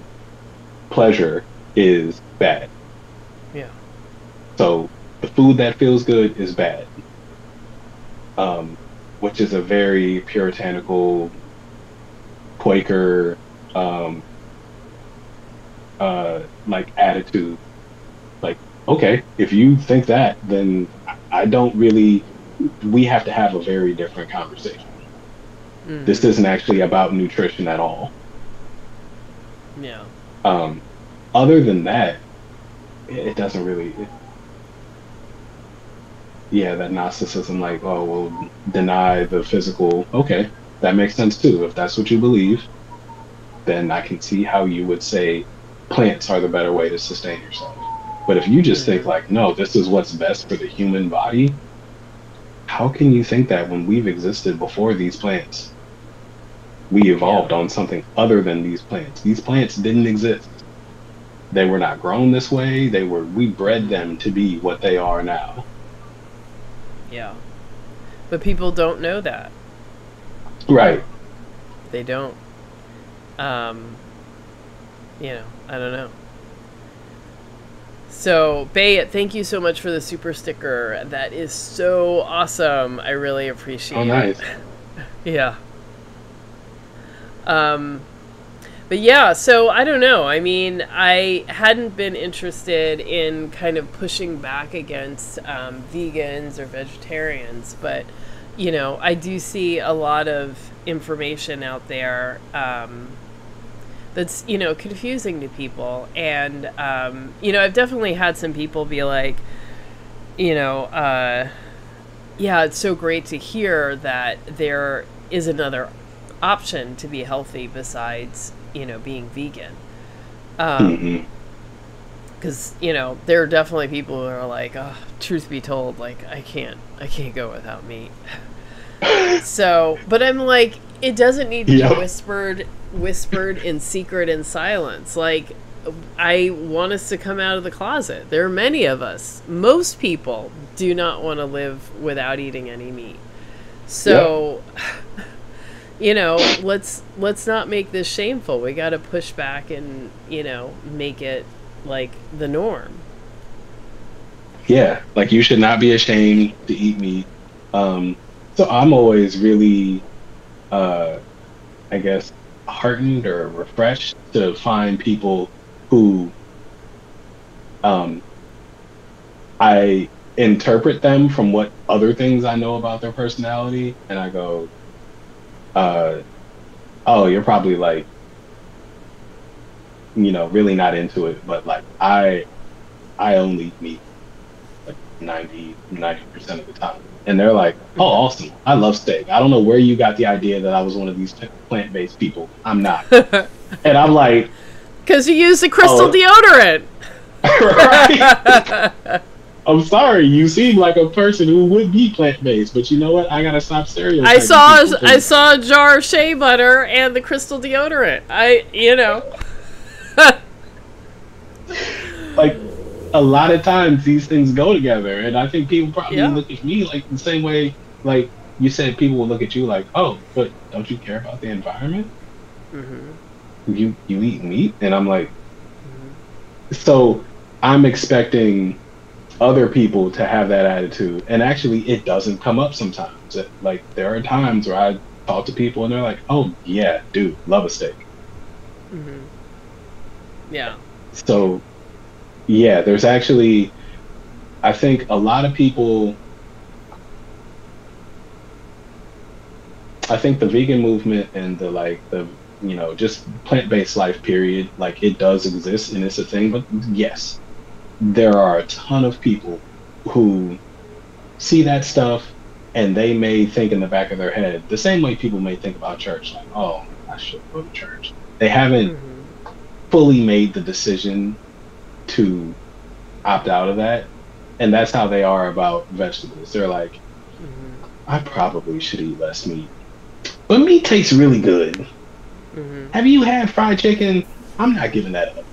pleasure is bad. Yeah. So the food that feels good is bad. Um, which is a very puritanical, Quaker, um, uh, like attitude. Like, okay, if you think that, then I- don't really. We have to have a very different conversation. Mm. This isn't actually about nutrition at all. Yeah. Um, other than that, it, doesn't really. It, yeah, that Gnosticism, like, oh, well, deny the physical. Okay, that makes sense too. If that's what you believe, then I can see how you would say plants are the better way to sustain yourself. But if you just think, mm-hmm. like, no, this is what's best for the human body, how can you think that when we've existed before these plants? We evolved on something other than these plants. These plants didn't exist. They were not grown this way. They were we bred them to be what they are now. Yeah. But people don't know that. Right. They don't. Um, you know, I don't know. So, Bayet, thank you so much for the super sticker. That is so awesome. I really appreciate Oh, nice. it. [laughs] yeah. Um, but yeah, so I don't know. I mean, I hadn't been interested in kind of pushing back against um, vegans or vegetarians, but you know, I do see a lot of information out there um, that's you know confusing to people, and um, you know, I've definitely had some people be like, you know, uh, yeah, it's so great to hear that there is another option to be healthy besides you know being vegan. Um Mhm. because you know there are definitely people who are like oh, truth be told like i can't i can't go without meat. [laughs] So but i'm like it doesn't need to Yep. be whispered whispered in secret and silence. Like i want us to come out of the closet. There are many of us. Most people do not want to live without eating any meat. So, [laughs] you know, let's let's not make this shameful. We got to push back and you know make it like the norm. Yeah, like you should not be ashamed to eat meat. Um, so I'm always really, uh, I guess, heartened or refreshed to find people who um, I interpret them from what other things I know about their personality, and I go, uh, "Oh, you're probably like, you know, really not into it." But like, I, I only meet like 90 90% of the time, and they're like, "Oh, awesome! I love steak. I don't know where you got the idea that I was one of these plant based people. I'm not." [laughs] and I'm like, "Because you use the crystal oh. deodorant." [laughs] right. [laughs] I'm sorry, you seem like a person who would be plant based, but you know what? I gotta stop stereotyping. I saw a, I saw a jar of shea butter and the crystal deodorant. I you know. [laughs] like a lot of times these things go together, and I think people probably yeah. look at me like the same way. Like you said, people will look at you like, "Oh, but don't you care about the environment? Mm-hmm. You you eat meat?" And I'm like, mm-hmm. so I'm expecting other people to have that attitude. And actually, it doesn't come up sometimes. It, like, there are times where I talk to people and they're like, oh, yeah, dude, love a steak. Mm-hmm. Yeah. So, yeah, there's actually, I think a lot of people. I think the vegan movement and the like the you know just plant-based life period like it does exist and it's a thing but yes there are a ton of people who see that stuff and they may think in the back of their head the same way people may think about church like oh i should go to church. They haven't mm-hmm. fully made the decision to opt out of that. And that's how they are about vegetables. They're like mm-hmm. i probably should eat less meat. But meat tastes really good. Mm-hmm. have you had fried chicken? I'm not giving that up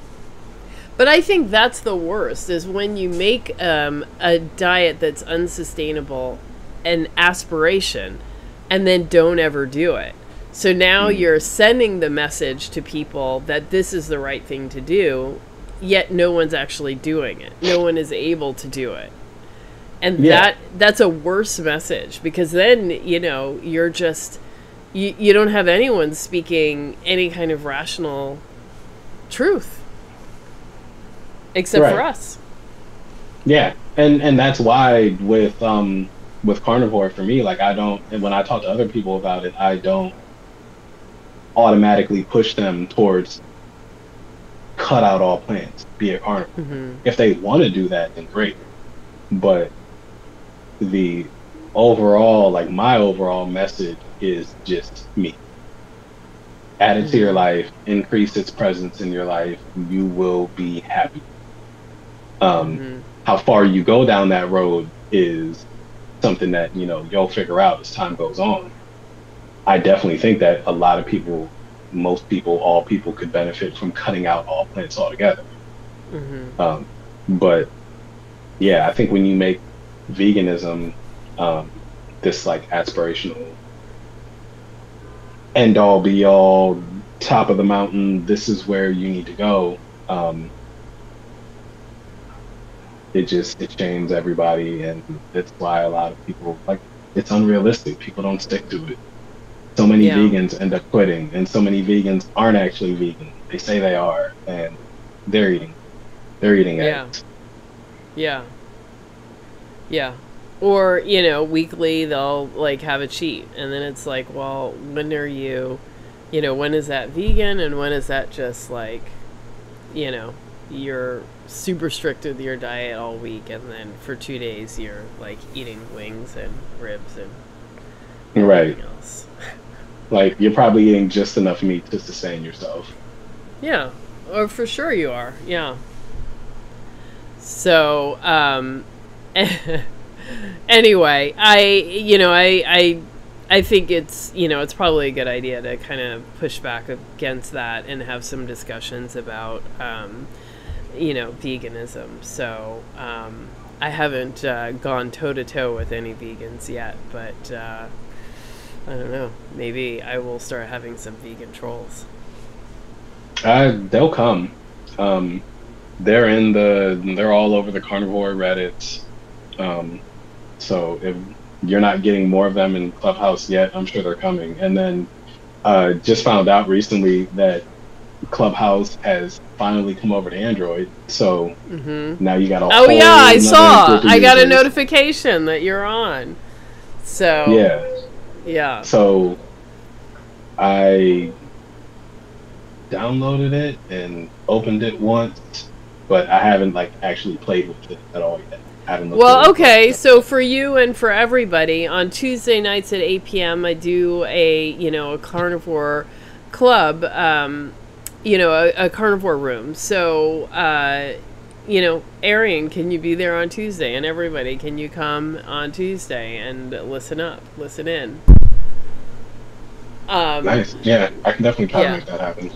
but I think that's the worst is when you make um, a diet that's unsustainable an aspiration and then don't ever do it. So now mm. you're sending the message to people that this is the right thing to do, yet no one's actually doing it. No one is able to do it. And yeah. that that's a worse message because then, you know, you're just you, you don't have anyone speaking any kind of rational truth except right. for us. Yeah, and and that's why with um with carnivore for me, like I don't, and when I talk to other people about it, I don't automatically push them towards cut out all plants, be a carnivore. Mm-hmm. If they want to do that, then great. But the overall, like my overall message is just me. Add it mm-hmm. to your mm-hmm. life, increase its presence in your life, you will be happy. Um, mm-hmm. How far you go down that road is something that you know you'll figure out as time goes on. I definitely think that a lot of people, most people, all people could benefit from cutting out all plants altogether. Mm-hmm. Um, but yeah, I think when you make veganism um, this like aspirational end all be all top of the mountain, this is where you need to go. Um, it just it shames everybody, and that's why a lot of people like it's unrealistic. People don't stick to it. So many yeah. vegans end up quitting, and so many vegans aren't actually vegan. They say they are, and they're eating. They're eating yeah. eggs. Yeah. Yeah. Or, you know, weekly they'll like have a cheat and then it's like, well, when are you you know, when is that vegan and when is that just like you know, you're super strict with your diet all week, and then for two days you're like eating wings and ribs and right. else. [laughs] like you're probably eating just enough meat to sustain yourself. Yeah, or for sure you are. Yeah. So, um, [laughs] anyway, I you know I I I think it's you know it's probably a good idea to kind of push back against that and have some discussions about. Um, you know, veganism. So um, I haven't uh, gone toe to toe with any vegans yet, but uh, I don't know. Maybe I will start having some vegan trolls. Uh, they'll come. Um, they're in the. They're all over the carnivore Reddit. Um, so if you're not getting more of them in Clubhouse yet, I'm sure they're coming. And then uh, just found out recently that Clubhouse has finally come over to Android. So hmm now you got a Oh yeah, I saw. I got a notification that you're on. So Yeah. yeah. So I downloaded it and opened it once, but I haven't like actually played with it at all yet. I haven't looked Well, okay, so for you and for everybody, on Tuesday nights at 8 p.m., I do a, you know, a carnivore club, um, you know, a, a carnivore room. So, uh, you know, Arian, can you be there on Tuesday? And everybody, can you come on Tuesday and listen up, listen in? Um, Nice. Yeah, I can definitely try Yeah. to make that happen.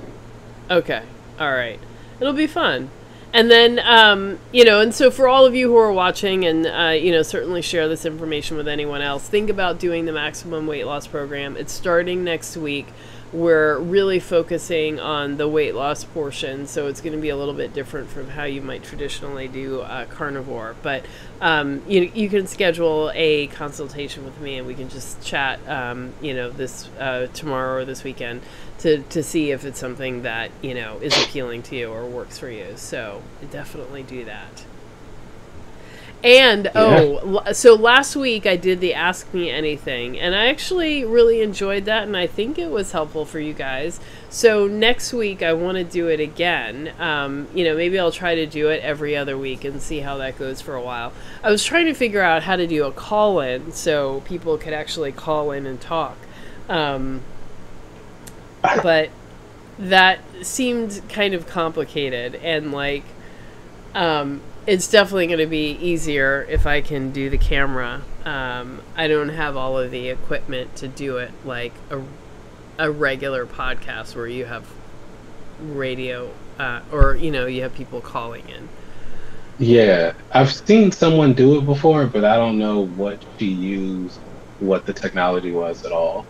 Okay. All right. It'll be fun. And then, um, you know, and so for all of you who are watching and, uh, you know, certainly share this information with anyone else, think about doing the maximum weight loss program. It's starting next week. We're really focusing on the weight loss portion, so it's going to be a little bit different from how you might traditionally do uh, carnivore. But um, you you can schedule a consultation with me, and we can just chat, um, you know, this uh, tomorrow or this weekend to to see if it's something that you know is appealing to you or works for you. So definitely do that. And oh, so last week I did the Ask Me Anything, and I actually really enjoyed that, and I think it was helpful for you guys. So next week I want to do it again. Um, you know, maybe I'll try to do it every other week and see how that goes for a while. I was trying to figure out how to do a call in so people could actually call in and talk. Um, but that seemed kind of complicated and like um, it's definitely going to be easier if I can do the camera. Um, I don't have all of the equipment to do it like a, a regular podcast where you have radio uh, or you know you have people calling in. Yeah, I've seen someone do it before, but I don't know what she used, what the technology was at all.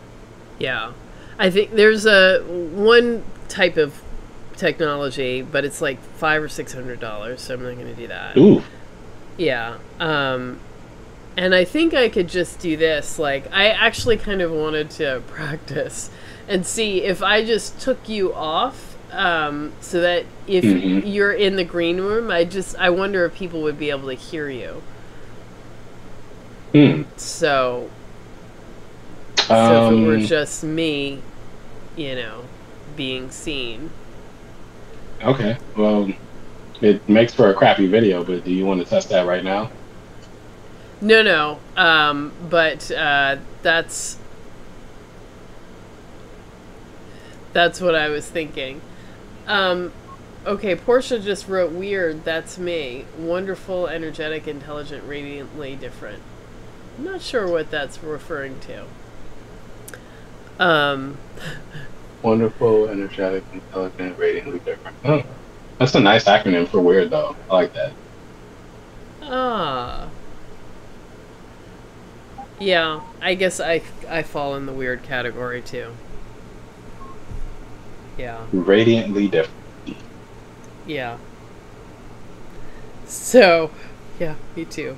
Yeah, I think there's a one type of technology, but it's like five or six hundred dollars, so I'm not going to do that. Ooh, Yeah. Um and I think I could just do this. Like I actually kind of wanted to [laughs] practice and see if I just took you off um so that if Mhm. you're in the green room, I just I wonder if people would be able to hear you. hmm. So so if it were Um, just me, you know, being seen. Okay. Well, it makes for a crappy video, but do you want to test that right now? No, no. Um, but uh, that's that's what I was thinking. Um, okay, Portia just wrote weird. That's me. Wonderful, energetic, intelligent, radiantly different. I'm not sure what that's referring to. Um, [laughs] Wonderful, energetic, intelligent, radiantly different. Oh, that's a nice acronym for weird, though. I like that. ah. Yeah, I guess I I fall in the weird category too. Yeah. Radiantly different. Yeah. So, yeah, me too.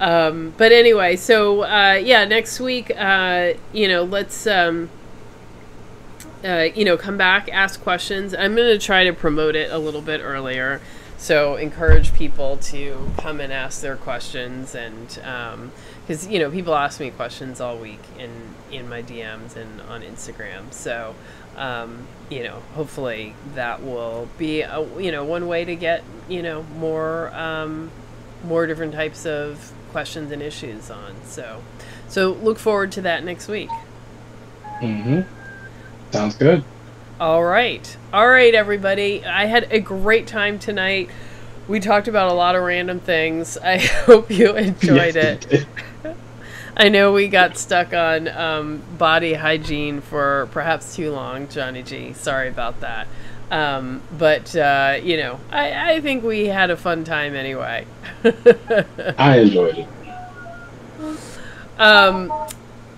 Um, but anyway, so uh, yeah, next week, uh, you know, let's um, uh, you know come back, ask questions. I'm going to try to promote it a little bit earlier, so encourage people to come and ask their questions, and because you know people ask me questions all week in in my DMs and on Instagram, so um, you know, hopefully that will be a, you know one way to get you know more um, more different types of questions and issues on. So, so look forward to that next week. Mm-hmm. Sounds good. All right, all right, everybody. I had a great time tonight. We talked about a lot of random things. [laughs] I hope you enjoyed Yes, it. [laughs] I know we got stuck on um, body hygiene for perhaps too long, Johnny G. Sorry about that. Um, but, uh, you know, I, I think we had a fun time anyway. [laughs] I enjoyed it. um,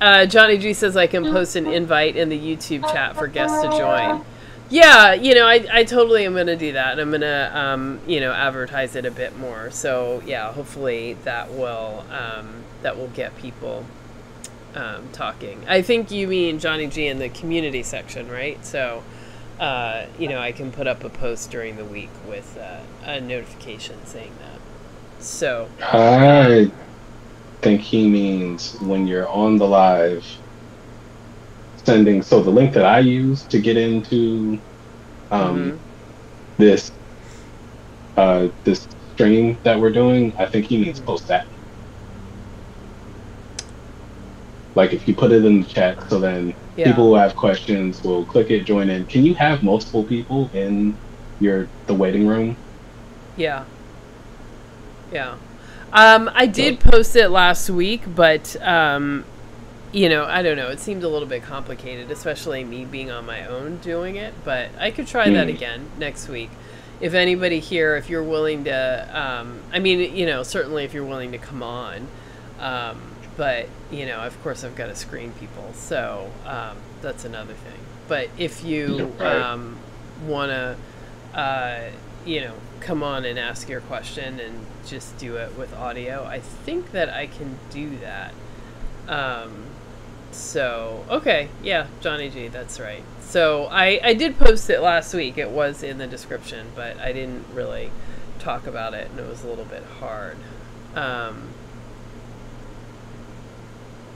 Uh, Johnny G says I can post an invite in the YouTube chat for guests to join. Yeah, you know, I, I totally am going to do that. And I'm going to, um, you know, advertise it a bit more. So yeah, hopefully that will um, that will get people um, talking. I think you mean Johnny G in the community section, right? So, uh, you know, I can put up a post during the week with uh, a notification saying that. So I think he means when you're on the live sending so the link that I use to get into um, mm-hmm. this uh, this stream that we're doing, I think he means mm-hmm. post that. Like if you put it in the chat, so then yeah. people who have questions will click it, join in. Can you have multiple people in your the waiting room? Yeah. Yeah. Um, I did post it last week, but um, you know, I don't know. It seemed a little bit complicated, especially me being on my own doing it. But I could try mm. that hmm. again next week. If anybody here, if you're willing to, um, I mean, you know, certainly if you're willing to come on. Um, but you know, of course, I've got to screen people, so um, that's another thing. But if you um, want to, uh, you know, come on and ask your question and just do it with audio, I think that I can do that. Um, so okay, yeah, Johnny G, that's right. So I I did post it last week. It was in the description, but I didn't really talk about it, and it was a little bit hard. Um,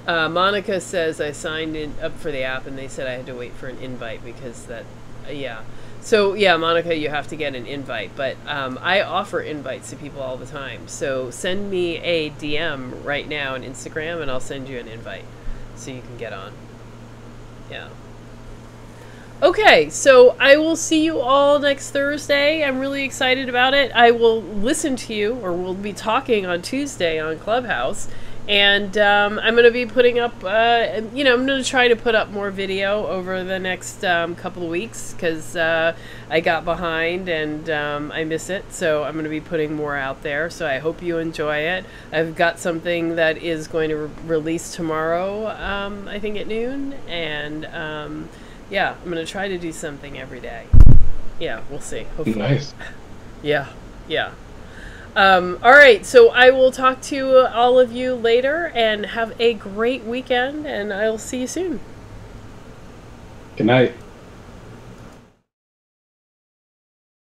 uh, Monica says I signed in up for the app and they said I had to wait for an invite because that, yeah. So yeah, Monica, you have to get an invite, but um, I offer invites to people all the time. So send me a DM right now on Instagram and I'll send you an invite so you can get on. Yeah. Okay, so I will see you all next Thursday. I'm really excited about it. I will listen to you, or we'll be talking on Tuesday on Clubhouse and um, I'm going to be putting up, uh, you know, I'm going to try to put up more video over the next um, couple of weeks because uh, I got behind and um, I miss it. So I'm going to be putting more out there. So I hope you enjoy it. I've got something that is going to re- release tomorrow, um, I think at noon. And um, yeah, I'm going to try to do something every day. Yeah, we'll see. Hopefully. Nice. [laughs] yeah, yeah. Um, all right, so I will talk to all of you later and have a great weekend, and I'll see you soon. Good night.